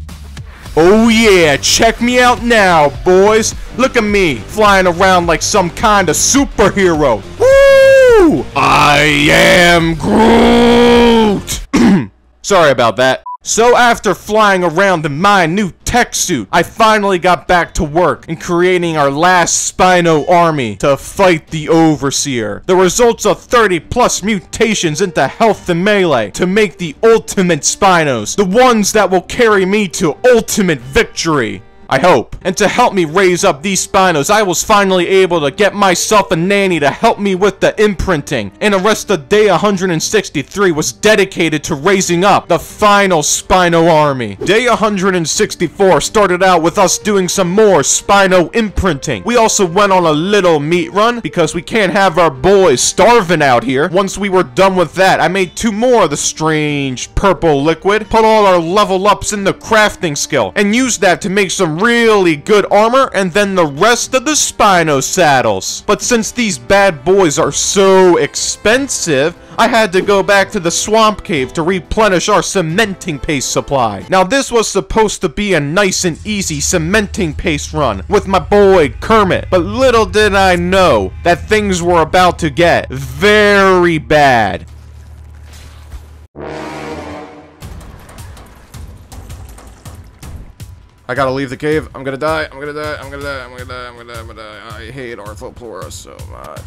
Oh yeah, check me out now, boys. Look at me, flying around like some kind of superhero. Woo! I am Groot! [clears throat] Sorry about that. So after flying around in my new tech suit, I finally got back to work in creating our last Spino army to fight the Overseer. The results of 30 plus mutations into health and melee to make the ultimate Spinos, the ones that will carry me to ultimate victory. I hope. And to help me raise up these Spinos, I was finally able to get myself a nanny to help me with the imprinting. And the rest of day 163 was dedicated to raising up the final Spino army. Day 164 started out with us doing some more Spino imprinting. We also went on a little meat run because we can't have our boys starving out here. Once we were done with that, I made two more of the strange purple liquid, put all our level ups in the crafting skill, and used that to make some really good armor and then the rest of the Spino saddles. But since these bad boys are so expensive, I had to go back to the swamp cave to replenish our cementing paste supply. Now this was supposed to be a nice and easy cementing paste run with my boy Kermit, but little did I know that things were about to get very bad. I gotta leave the cave. I'm gonna die. I'm gonna die. I'm gonna die. I'm gonna die. I'm gonna die. I'm gonna die. I hate Arthropleura so much.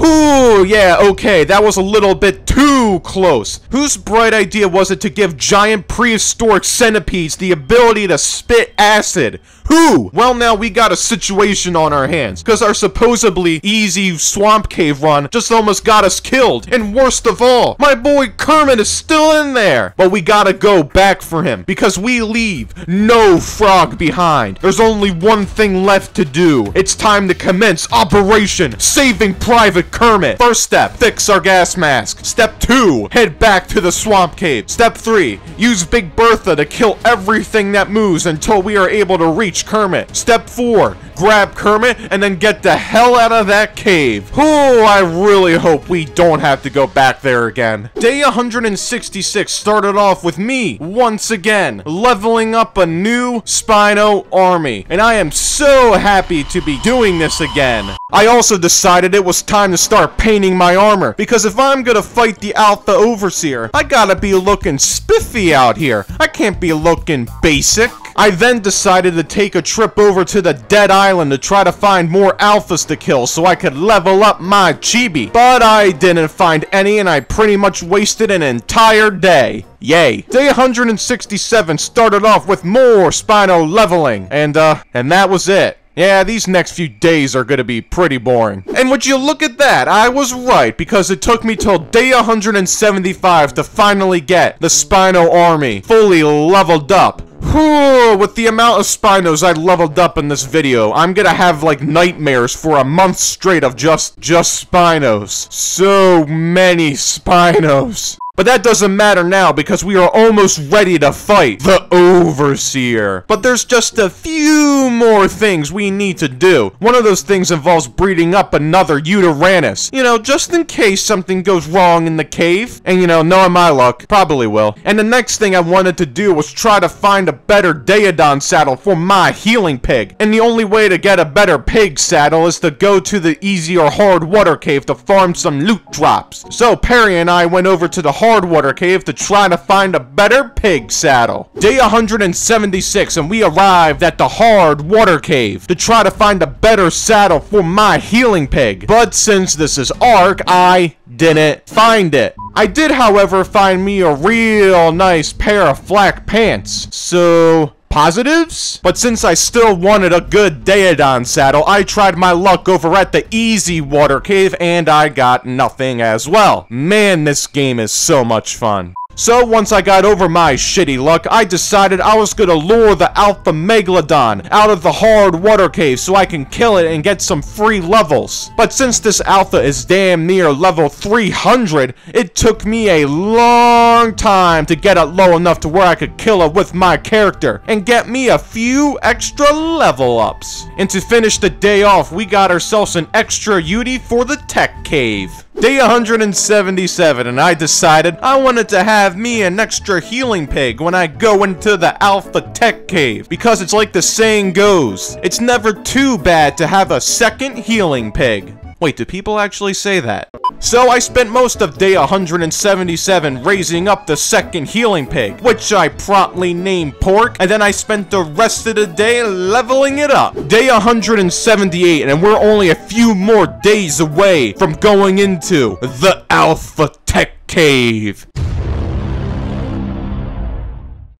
Ooh, yeah, okay, that was a little bit too close. Whose bright idea was it to give giant prehistoric centipedes the ability to spit acid? Who? Well, now we got a situation on our hands, because our supposedly easy swamp cave run just almost got us killed. And worst of all, my boy Kermit is still in there. But we gotta go back for him, because we leave no frog behind. There's only one thing left to do. It's time to commence Operation Saving Private Kermit. First step, fix our gas mask. Step 2, head back to the swamp cave. Step 3, use Big Bertha to kill everything that moves until we are able to reach Kermit. Step 4, grab Kermit and then get the hell out of that cave. Oh, I really hope we don't have to go back there again. Day 166 started off with me, once again, leveling up a new Spino army. And I am so happy to be doing this again. I also decided it was time to start painting my armor, because if I'm gonna fight the Alpha Overseer, I gotta be looking spiffy out here. I can't be looking basic. I then decided to take a trip over to the Dead Island to try to find more alphas to kill so I could level up my chibi. But I didn't find any and I pretty much wasted an entire day. Yay. Day 167 started off with more Spino leveling. And, uh, and that was it. Yeah, these next few days are gonna be pretty boring. And would you look at that, I was right, because it took me till day 175 to finally get the Spino army fully leveled up. Whew, with the amount of Spinos I leveled up in this video, I'm gonna have like nightmares for a month straight of just, just Spinos. So many Spinos. But that doesn't matter now because we are almost ready to fight the Overseer. But there's just a few more things we need to do. One of those things involves breeding up another Yutyrannus. You know, just in case something goes wrong in the cave. And you know, knowing my luck, probably will. And the next thing I wanted to do was try to find a better Daeodon saddle for my healing pig. And the only way to get a better pig saddle is to go to the easy or hard water cave to farm some loot drops. So Perry and I went over to the hard water cave to try to find a better pig saddle. Day 176 and we arrived at the hard water cave to try to find a better saddle for my healing pig. But since this is Ark, I didn't find it. I did, however, find me a real nice pair of flak pants. So, positives? But since I still wanted a good Daeodon saddle, I tried my luck over at the easy water cave and I got nothing as well. Man, this game is so much fun. So once I got over my shitty luck, I decided I was gonna lure the Alpha Megalodon out of the hard water cave so I can kill it and get some free levels. But since this Alpha is damn near level 300, it took me a long time to get it low enough to where I could kill it with my character and get me a few extra level ups. And to finish the day off, we got ourselves an extra Yudi for the Tech Cave. Day 177 and I decided I wanted to have me an extra healing pig when I go into the Alpha Tech Cave because it's like the saying goes, it's never too bad to have a second healing pig. Wait, do people actually say that? So I spent most of day 177 raising up the second healing pig, which I promptly named Pork, and then I spent the rest of the day leveling it up. Day 178, and we're only a few more days away from going into the Alpha Tech Cave.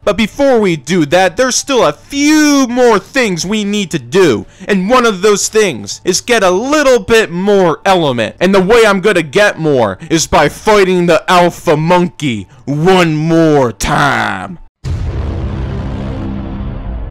But before we do that, there's still a few more things we need to do. And one of those things is get a little bit more element. And the way I'm gonna get more is by fighting the alpha monkey one more time.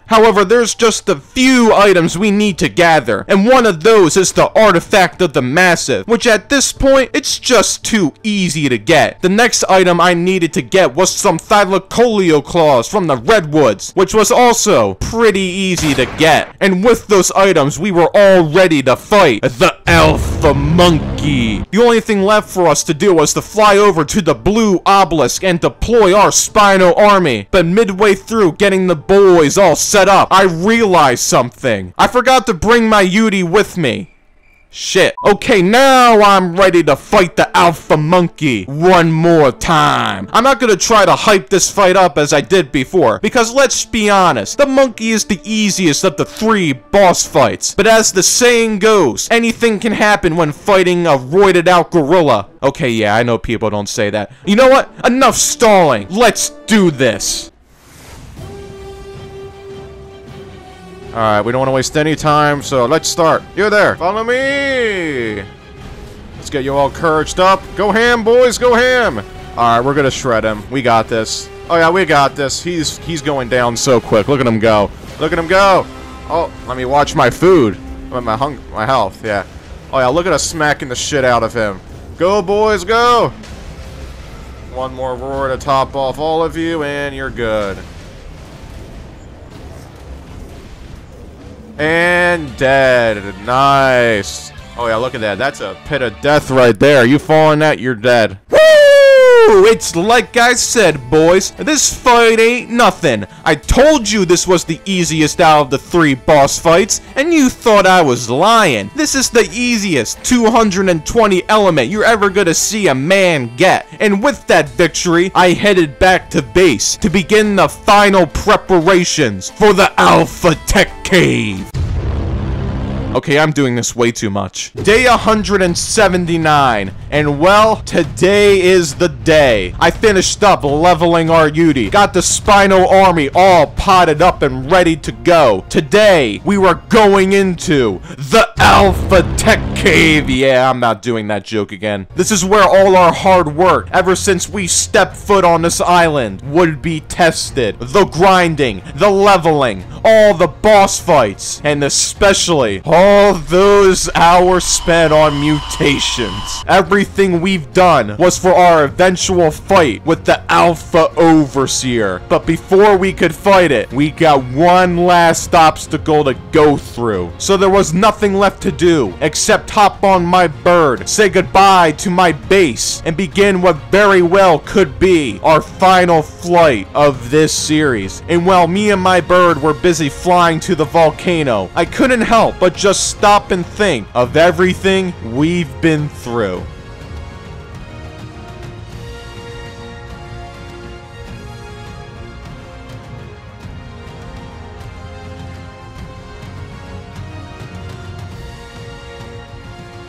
However, there's just a few items we need to gather, and one of those is the Artifact of the Massive, which at this point, it's just too easy to get. The next item I needed to get was some Thylacoleo claws from the Redwoods, which was also pretty easy to get. And with those items, we were all ready to fight the Alpha Monkey. The only thing left for us to do was to fly over to the Blue Obelisk and deploy our Spino army, but midway through getting the boys all set up, I realized something. I forgot to bring my Yudi with me. Shit. Okay, now I'm ready to fight the Alpha Monkey one more time. I'm not gonna try to hype this fight up as I did before, because let's be honest, the Monkey is the easiest of the three boss fights. But as the saying goes, anything can happen when fighting a roided out gorilla. Okay, yeah, I know people don't say that. You know what? Enough stalling. Let's do this. Alright, we don't want to waste any time, so let's start. You're there, follow me! Let's get you all couraged up. Go ham, boys, go ham! Alright, we're gonna shred him. We got this. Oh yeah, we got this. He's he's going down so quick. Look at him go. Look at him go! Oh, let me watch my food. My hung my health, yeah. Oh yeah, look at us smacking the shit out of him. Go, boys, go! One more roar to top off all of you, and you're good. And dead. Nice. Oh yeah, look at that. That's a pit of death right there. You fall in that, you're dead. It's like I said, boys. This fight ain't nothing. I told you this was the easiest out of the three boss fights, and you thought I was lying. This is the easiest 220 element you're ever gonna see a man get. And with that victory, I headed back to base to begin the final preparations for the Alpha Tech Cave. Okay, I'm doing this way too much. Day 179, and well, today is the day. I finished up leveling our Yudi, got the Spinal army all potted up and ready to go. Today, we were going into the Alpha Tech Cave. Yeah, I'm not doing that joke again. This is where all our hard work, ever since we stepped foot on this island, would be tested. The grinding, the leveling, all the boss fights, and especially all those hours spent on mutations. Everything we've done was for our eventual fight with the Alpha Overseer. But before we could fight it, we got one last obstacle to go through. So there was nothing left to do except hop on my bird, say goodbye to my base, and begin what very well could be our final flight of this series. And while me and my bird were busy flying to the volcano, I couldn't help but just stop and think of everything we've been through.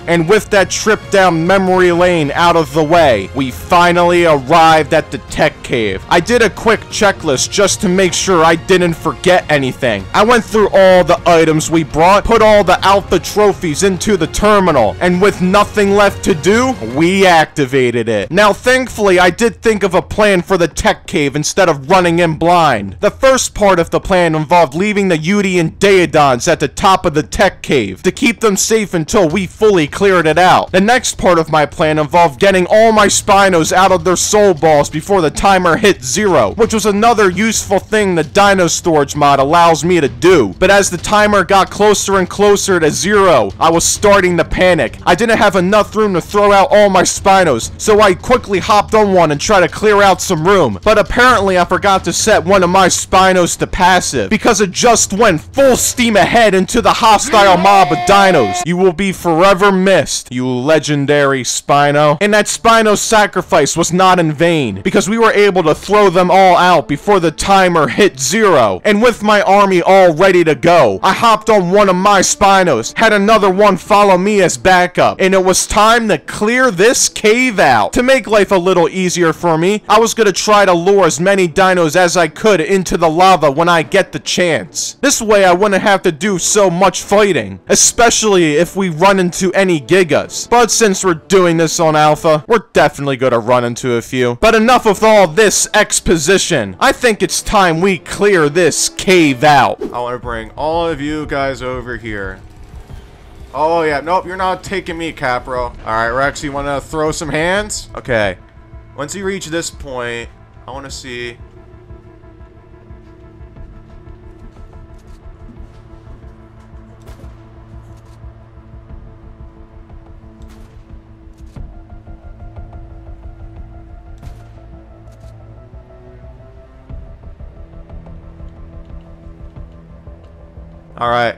And with that trip down memory lane out of the way, we finally arrived at the tech cave. I did a quick checklist just to make sure I didn't forget anything. I went through all the items we brought, put all the alpha trophies into the terminal, and with nothing left to do, we activated it. Now thankfully, I did think of a plan for the tech cave instead of running in blind. The first part of the plan involved leaving the Yudi and Daeodons at the top of the tech cave to keep them safe until we fully cleared it out. The next part of my plan involved getting all my Spinos out of their soul balls before the timer hit zero, which was another useful thing the Dino Storage mod allows me to do. But as the timer got closer and closer to zero, I was starting to panic. I didn't have enough room to throw out all my Spinos, so I quickly hopped on one and tried to clear out some room. But apparently I forgot to set one of my Spinos to passive, because it just went full steam ahead into the hostile mob of dinos. You will be forever missed, you legendary Spino. And that Spino sacrifice was not in vain, because we were able to throw them all out before the timer hit zero. And with my army all ready to go, I hopped on one of my Spinos, had another one follow me as backup, and it was time to clear this cave out. To make life a little easier for me, I was gonna try to lure as many dinos as I could into the lava when I get the chance. This way I wouldn't have to do so much fighting, especially if we run into any Gigas. But since we're doing this on Alpha, we're definitely gonna run into a few. But enough of all this exposition. I think it's time we clear this cave out. I want to bring all of you guys over here. Oh, yeah. Nope, you're not taking me, Capro. All right, Rex, you want to throw some hands? Okay. Once you reach this point, I want to see... Alright.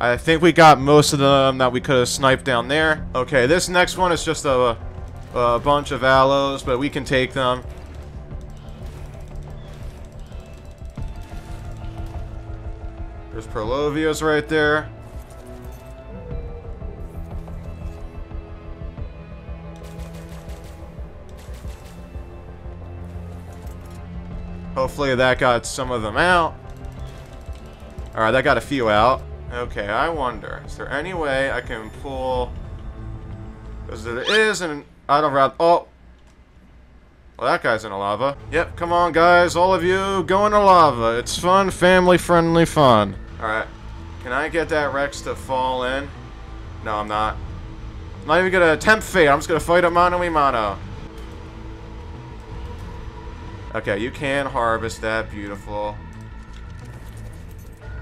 I think we got most of them that we could have sniped down there. Okay, this next one is just a, a bunch of Allos, but we can take them. There's Purlovias right there. Hopefully that got some of them out. Alright, that got a few out. Okay, I wonder, is there any way I can pull... Because there is an of route... Oh! Well, that guy's in a lava. Yep, come on, guys, all of you, go into lava. It's fun, family-friendly fun. Alright, can I get that Rex to fall in? No, I'm not. I'm not even gonna attempt fate, I'm just gonna fight a mano-a-mano. Okay, you can harvest that, beautiful.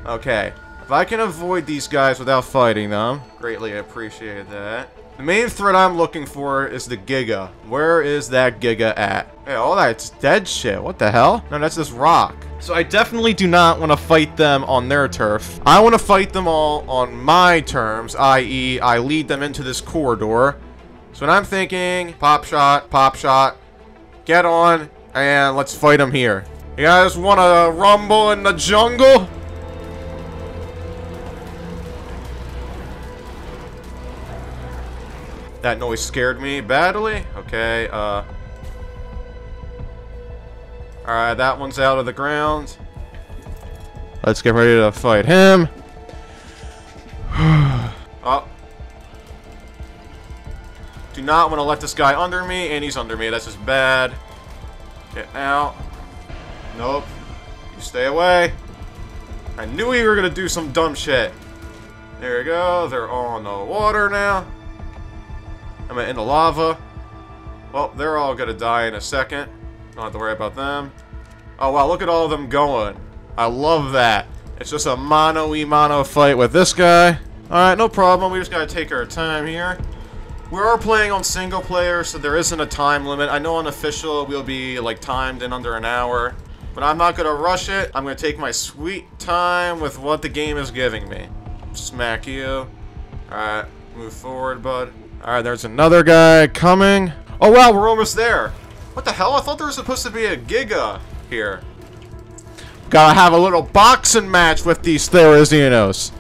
Okay. If I can avoid these guys without fighting them, greatly appreciate that. The main threat I'm looking for is the Giga. Where is that Giga at? Hey, all that's dead shit. What the hell? No, that's this rock. So I definitely do not want to fight them on their turf. I want to fight them all on my terms, i.e. I lead them into this corridor. So when I'm thinking, pop shot, pop shot, get on, and let's fight them here. You guys want to rumble in the jungle? That noise scared me badly. Okay, uh... Alright, that one's out of the ground. Let's get ready to fight him. [sighs] oh. Do not want to let this guy under me, and he's under me. That's just bad. Get out. Nope. You stay away. I knew we were going to do some dumb shit. There we go. They're all in the water now. I'm in the lava. Well, they're all gonna die in a second. Don't have to worry about them. Oh wow, look at all of them going. I love that. It's just a mono-e-mono fight with this guy. Alright, no problem. We just gotta take our time here. We are playing on single player, so there isn't a time limit. I know on official we'll be like timed in under an hour. But I'm not gonna rush it. I'm gonna take my sweet time with what the game is giving me. Smack you. Alright, move forward, bud. Alright, there's another guy coming. Oh wow, we're almost there. What the hell? I thought there was supposed to be a Giga here. Gotta have a little boxing match with these Therizinos.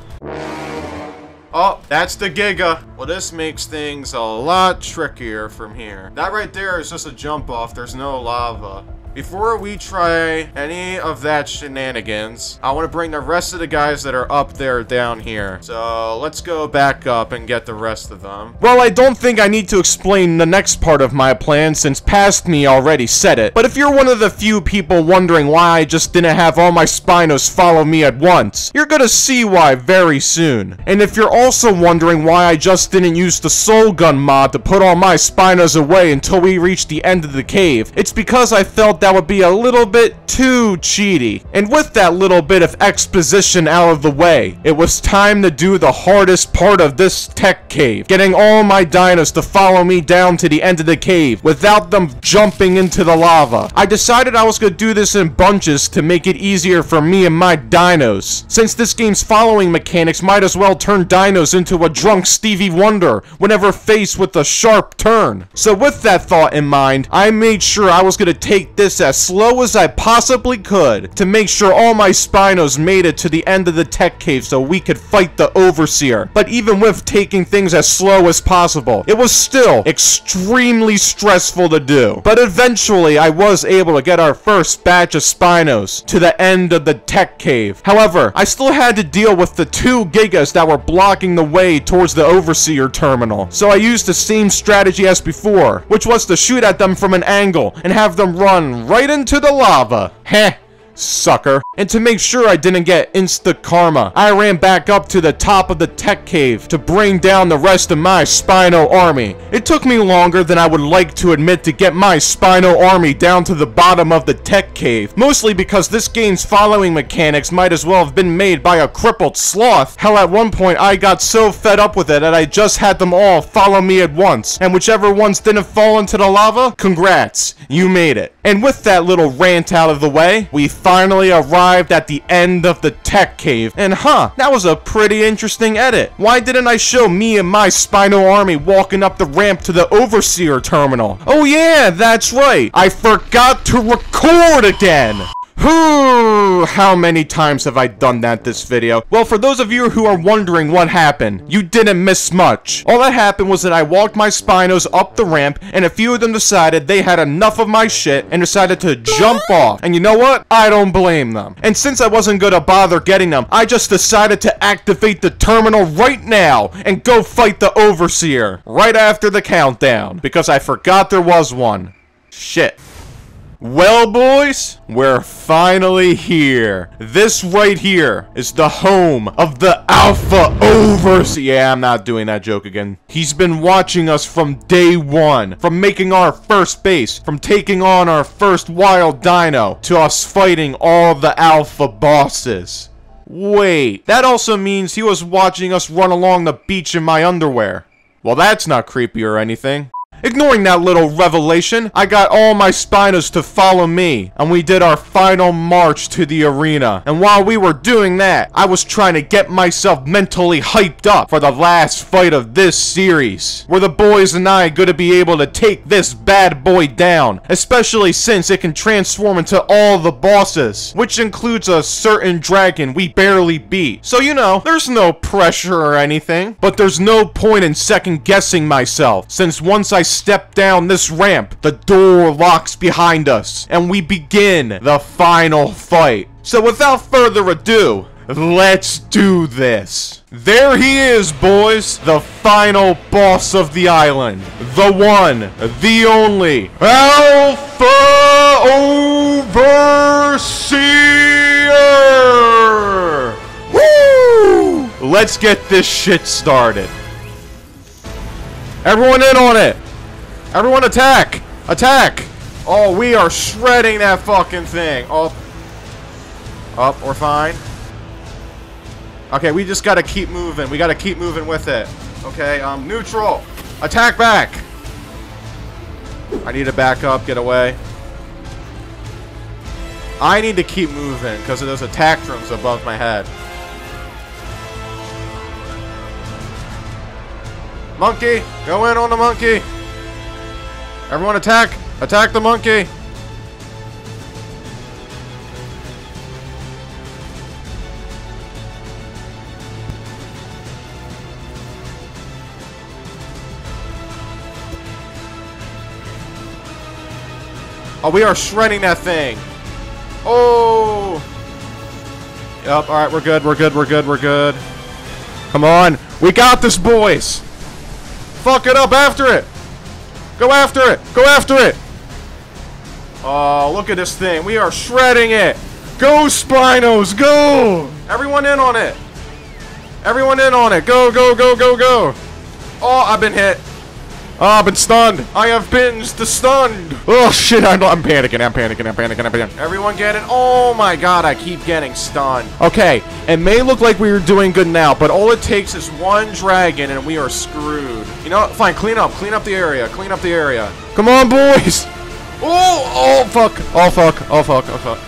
Oh, that's the Giga. Well, this makes things a lot trickier from here. That right there is just a jump off. There's no lava. Before we try any of that shenanigans, I want to bring the rest of the guys that are up there down here. So let's go back up and get the rest of them. Well, I don't think I need to explain the next part of my plan since past me already said it. But if you're one of the few people wondering why I just didn't have all my Spinos follow me at once, you're gonna see why very soon. And if you're also wondering why I just didn't use the Soul Gun mod to put all my Spinos away until we reached the end of the cave, it's because I felt that would be a little bit too cheaty. And with that little bit of exposition out of the way, it was time to do the hardest part of this tech cave. Getting all my dinos to follow me down to the end of the cave without them jumping into the lava. I decided I was going to do this in bunches to make it easier for me and my dinos. Since this game's following mechanics might as well turn dinos into a drunk Stevie Wonder whenever faced with a sharp turn. So with that thought in mind, I made sure I was going to take this as slow as I possibly could to make sure all my Spinos made it to the end of the tech cave so we could fight the Overseer. But even with taking things as slow as possible, it was still extremely stressful to do. But eventually, I was able to get our first batch of Spinos to the end of the tech cave. However, I still had to deal with the two Gigas that were blocking the way towards the Overseer terminal. So I used the same strategy as before, which was to shoot at them from an angle and have them run right into the lava. Heh sucker. And to make sure I didn't get insta karma, I ran back up to the top of the tech cave to bring down the rest of my Spino army. It took me longer than I would like to admit to get my Spino army down to the bottom of the tech cave, mostly because this game's following mechanics might as well have been made by a crippled sloth. Hell, at one point I got so fed up with it that I just had them all follow me at once, and whichever ones didn't fall into the lava, congrats, you made it. And with that little rant out of the way, we arrived at the end of the tech cave. And huh, that was a pretty interesting edit. Why didn't I show me and my Spino army walking up the ramp to the Overseer terminal? Oh yeah, that's right. I forgot to record again. How many times have I done that this video? Well, for those of you who are wondering what happened, you didn't miss much. All that happened was that I walked my Spinos up the ramp, and a few of them decided they had enough of my shit and decided to jump off. And you know what? I don't blame them. And since I wasn't gonna bother getting them, I just decided to activate the terminal right now and go fight the Overseer right after the countdown, because I forgot there was one. Shit. Well, boys, we're finally here. This right here is the home of the Alpha Overseer. Yeah, I'm not doing that joke again. He's been watching us from day one, from making our first base, from taking on our first wild dino, to us fighting all the Alpha bosses. Wait, that also means he was watching us run along the beach in my underwear. Well, that's not creepy or anything. Ignoring that little revelation, I got all my Spinos to follow me, and we did our final march to the arena. And while we were doing that, I was trying to get myself mentally hyped up for the last fight of this series, where the boys and I gonna be able to take this bad boy down, especially since it can transform into all the bosses, which includes a certain dragon we barely beat. So you know, there's no pressure or anything, but there's no point in second guessing myself, since once I step down this ramp, the door locks behind us, and we begin the final fight. So without further ado, let's do this. There he is, boys, the final boss of the island. The one, the only, Alpha Overseer! Woo! Let's get this shit started. Everyone in on it! Everyone attack! Attack! Oh, we are shredding that fucking thing. Up, oh, we're fine. Okay, we just gotta keep moving. We gotta keep moving with it. Okay, um, neutral. Attack back! I need to back up, get away. I need to keep moving because of those attack drones above my head. Monkey! Go in on the monkey! Everyone attack! Attack the monkey! Oh, we are shredding that thing. Oh! Yep, alright, we're good, we're good, we're good, we're good. Come on! We got this, boys! Fuck it up after it! Go after it! Go after it! Oh, look at this thing. We are shredding it! Go, Spinos! Go! Everyone in on it! Everyone in on it! Go, go, go, go, go! Oh, I've been hit. Oh, I've been stunned. I have been stunned. Oh, shit. I'm, I'm panicking. I'm panicking. I'm panicking. I'm panicking. Everyone get it? Oh, my God. I keep getting stunned. Okay. It may look like we are doing good now, but all it takes is one dragon and we are screwed. You know what? Fine. Clean up. Clean up the area. Clean up the area. Come on, boys. Oh, oh, fuck. Oh, fuck. Oh, fuck. Oh, fuck.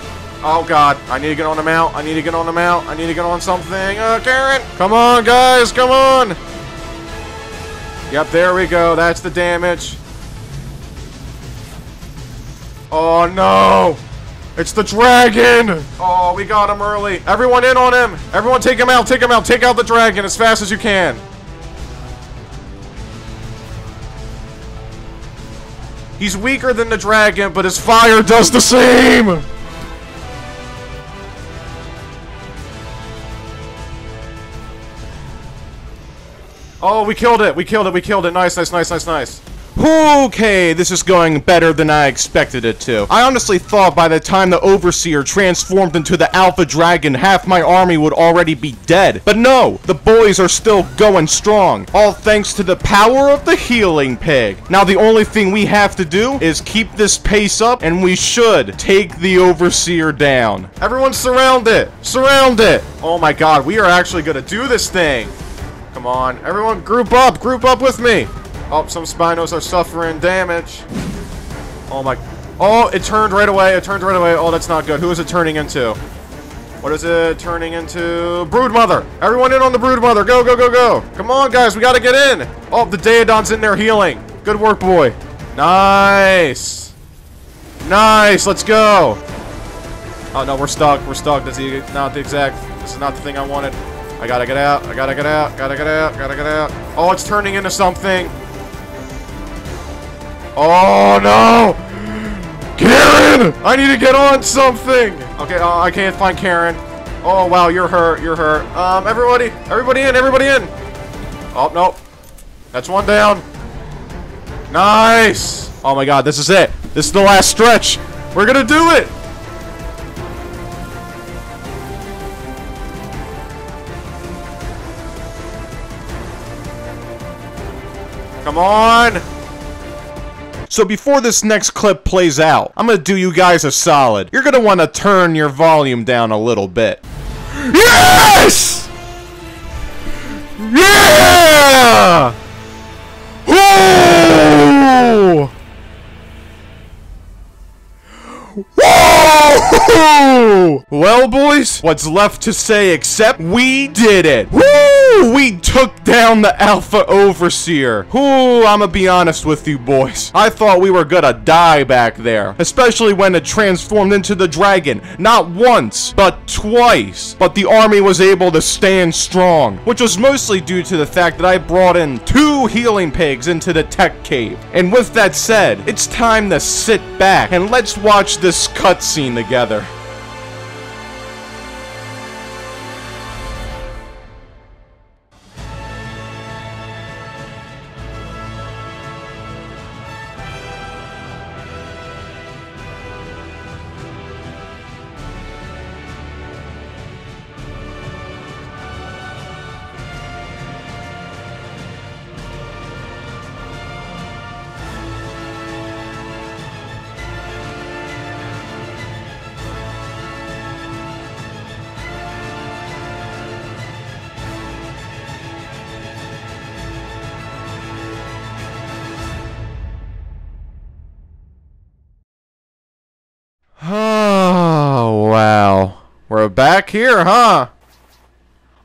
Oh, God. I need to get on the mount. I need to get on the mount. I need to get on something. Uh, Karen. Come on, guys. Come on. Yep, there we go. That's the damage. Oh, no. It's the dragon. Oh, we got him early. Everyone in on him. Everyone take him out. Take him out. Take out the dragon as fast as you can. He's weaker than the dragon, but his fire does the same. Oh, we killed it. We killed it. We killed it. Nice, nice, nice, nice, nice. Okay, this is going better than I expected it to. I honestly thought by the time the Overseer transformed into the Alpha Dragon, half my army would already be dead. But no, the boys are still going strong, all thanks to the power of the Healing Pig. Now the only thing we have to do is keep this pace up, and we should take the Overseer down. Everyone surround it! Surround it! Oh my god, we are actually gonna do this thing! Come on, everyone group up! Group up with me! Oh, some Spinos are suffering damage. Oh my... Oh, it turned right away. It turned right away. Oh, that's not good. Who is it turning into? What is it turning into? Broodmother! Everyone in on the Broodmother! Go, go, go, go! Come on, guys, we gotta get in! Oh, the Daeodon's in there healing. Good work, boy. Nice! Nice, let's go! Oh, no, we're stuck. We're stuck. That's not the exact... This is not the thing I wanted. I gotta get out. I gotta get out. Gotta get out. Gotta get out. Oh, it's turning into something. Oh, no! Karen! I need to get on something! Okay, uh, I can't find Karen. Oh, wow, you're hurt. You're hurt. Um, everybody. Everybody in. Everybody in. Oh, no. That's one down. Nice! Oh, my God. This is it. This is the last stretch. We're gonna do it! Come on! So before this next clip plays out, I'm gonna do you guys a solid. You're gonna want to turn your volume down a little bit. Yes! Yeah! Ooh! Whoa! [laughs] Well, boys, what's left to say except we did it? Woo! We took down the Alpha Overseer. Ooh, I'ma be honest with you, boys. I thought we were gonna die back there, especially when it transformed into the dragon. Not once, but twice. But the army was able to stand strong, which was mostly due to the fact that I brought in two healing pigs into the tech cave. And with that said, it's time to sit back and let's watch this cutscene together. Back here, huh?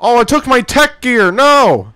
Oh, I took my tech gear. No.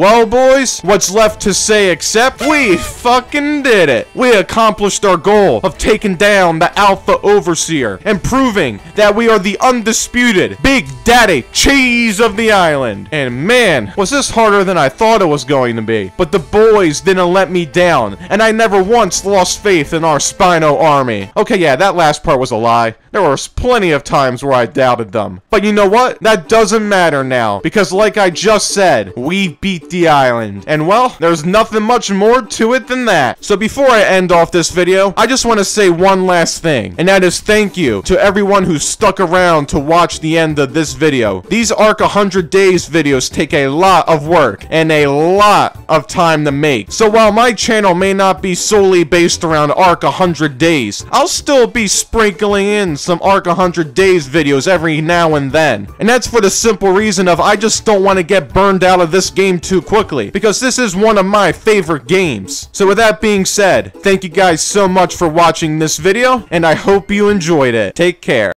Well, boys, what's left to say except we fucking did it. We accomplished our goal of taking down the Alpha Overseer and proving that we are the undisputed Big Daddy Cheese of the island. And man, was this harder than I thought it was going to be. But the boys didn't let me down, and I never once lost faith in our Spino army. Okay, yeah, that last part was a lie. There was plenty of times where I doubted them. But you know what? That doesn't matter now, because like I just said, we beat the island. And well, there's nothing much more to it than that. So before I end off this video, I just want to say one last thing, and that is thank you to everyone who stuck around to watch the end of this video. These Ark 100 Days videos take a lot of work and a lot of time to make. So while my channel may not be solely based around Ark 100 Days, I'll still be sprinkling in some Ark 100 Days videos every now and then. And that's for the simple reason of I just don't want to get burned out of this game too quickly, because this is one of my favorite games. So with that being said, thank you guys so much for watching this video, and I hope you enjoyed it. Take care.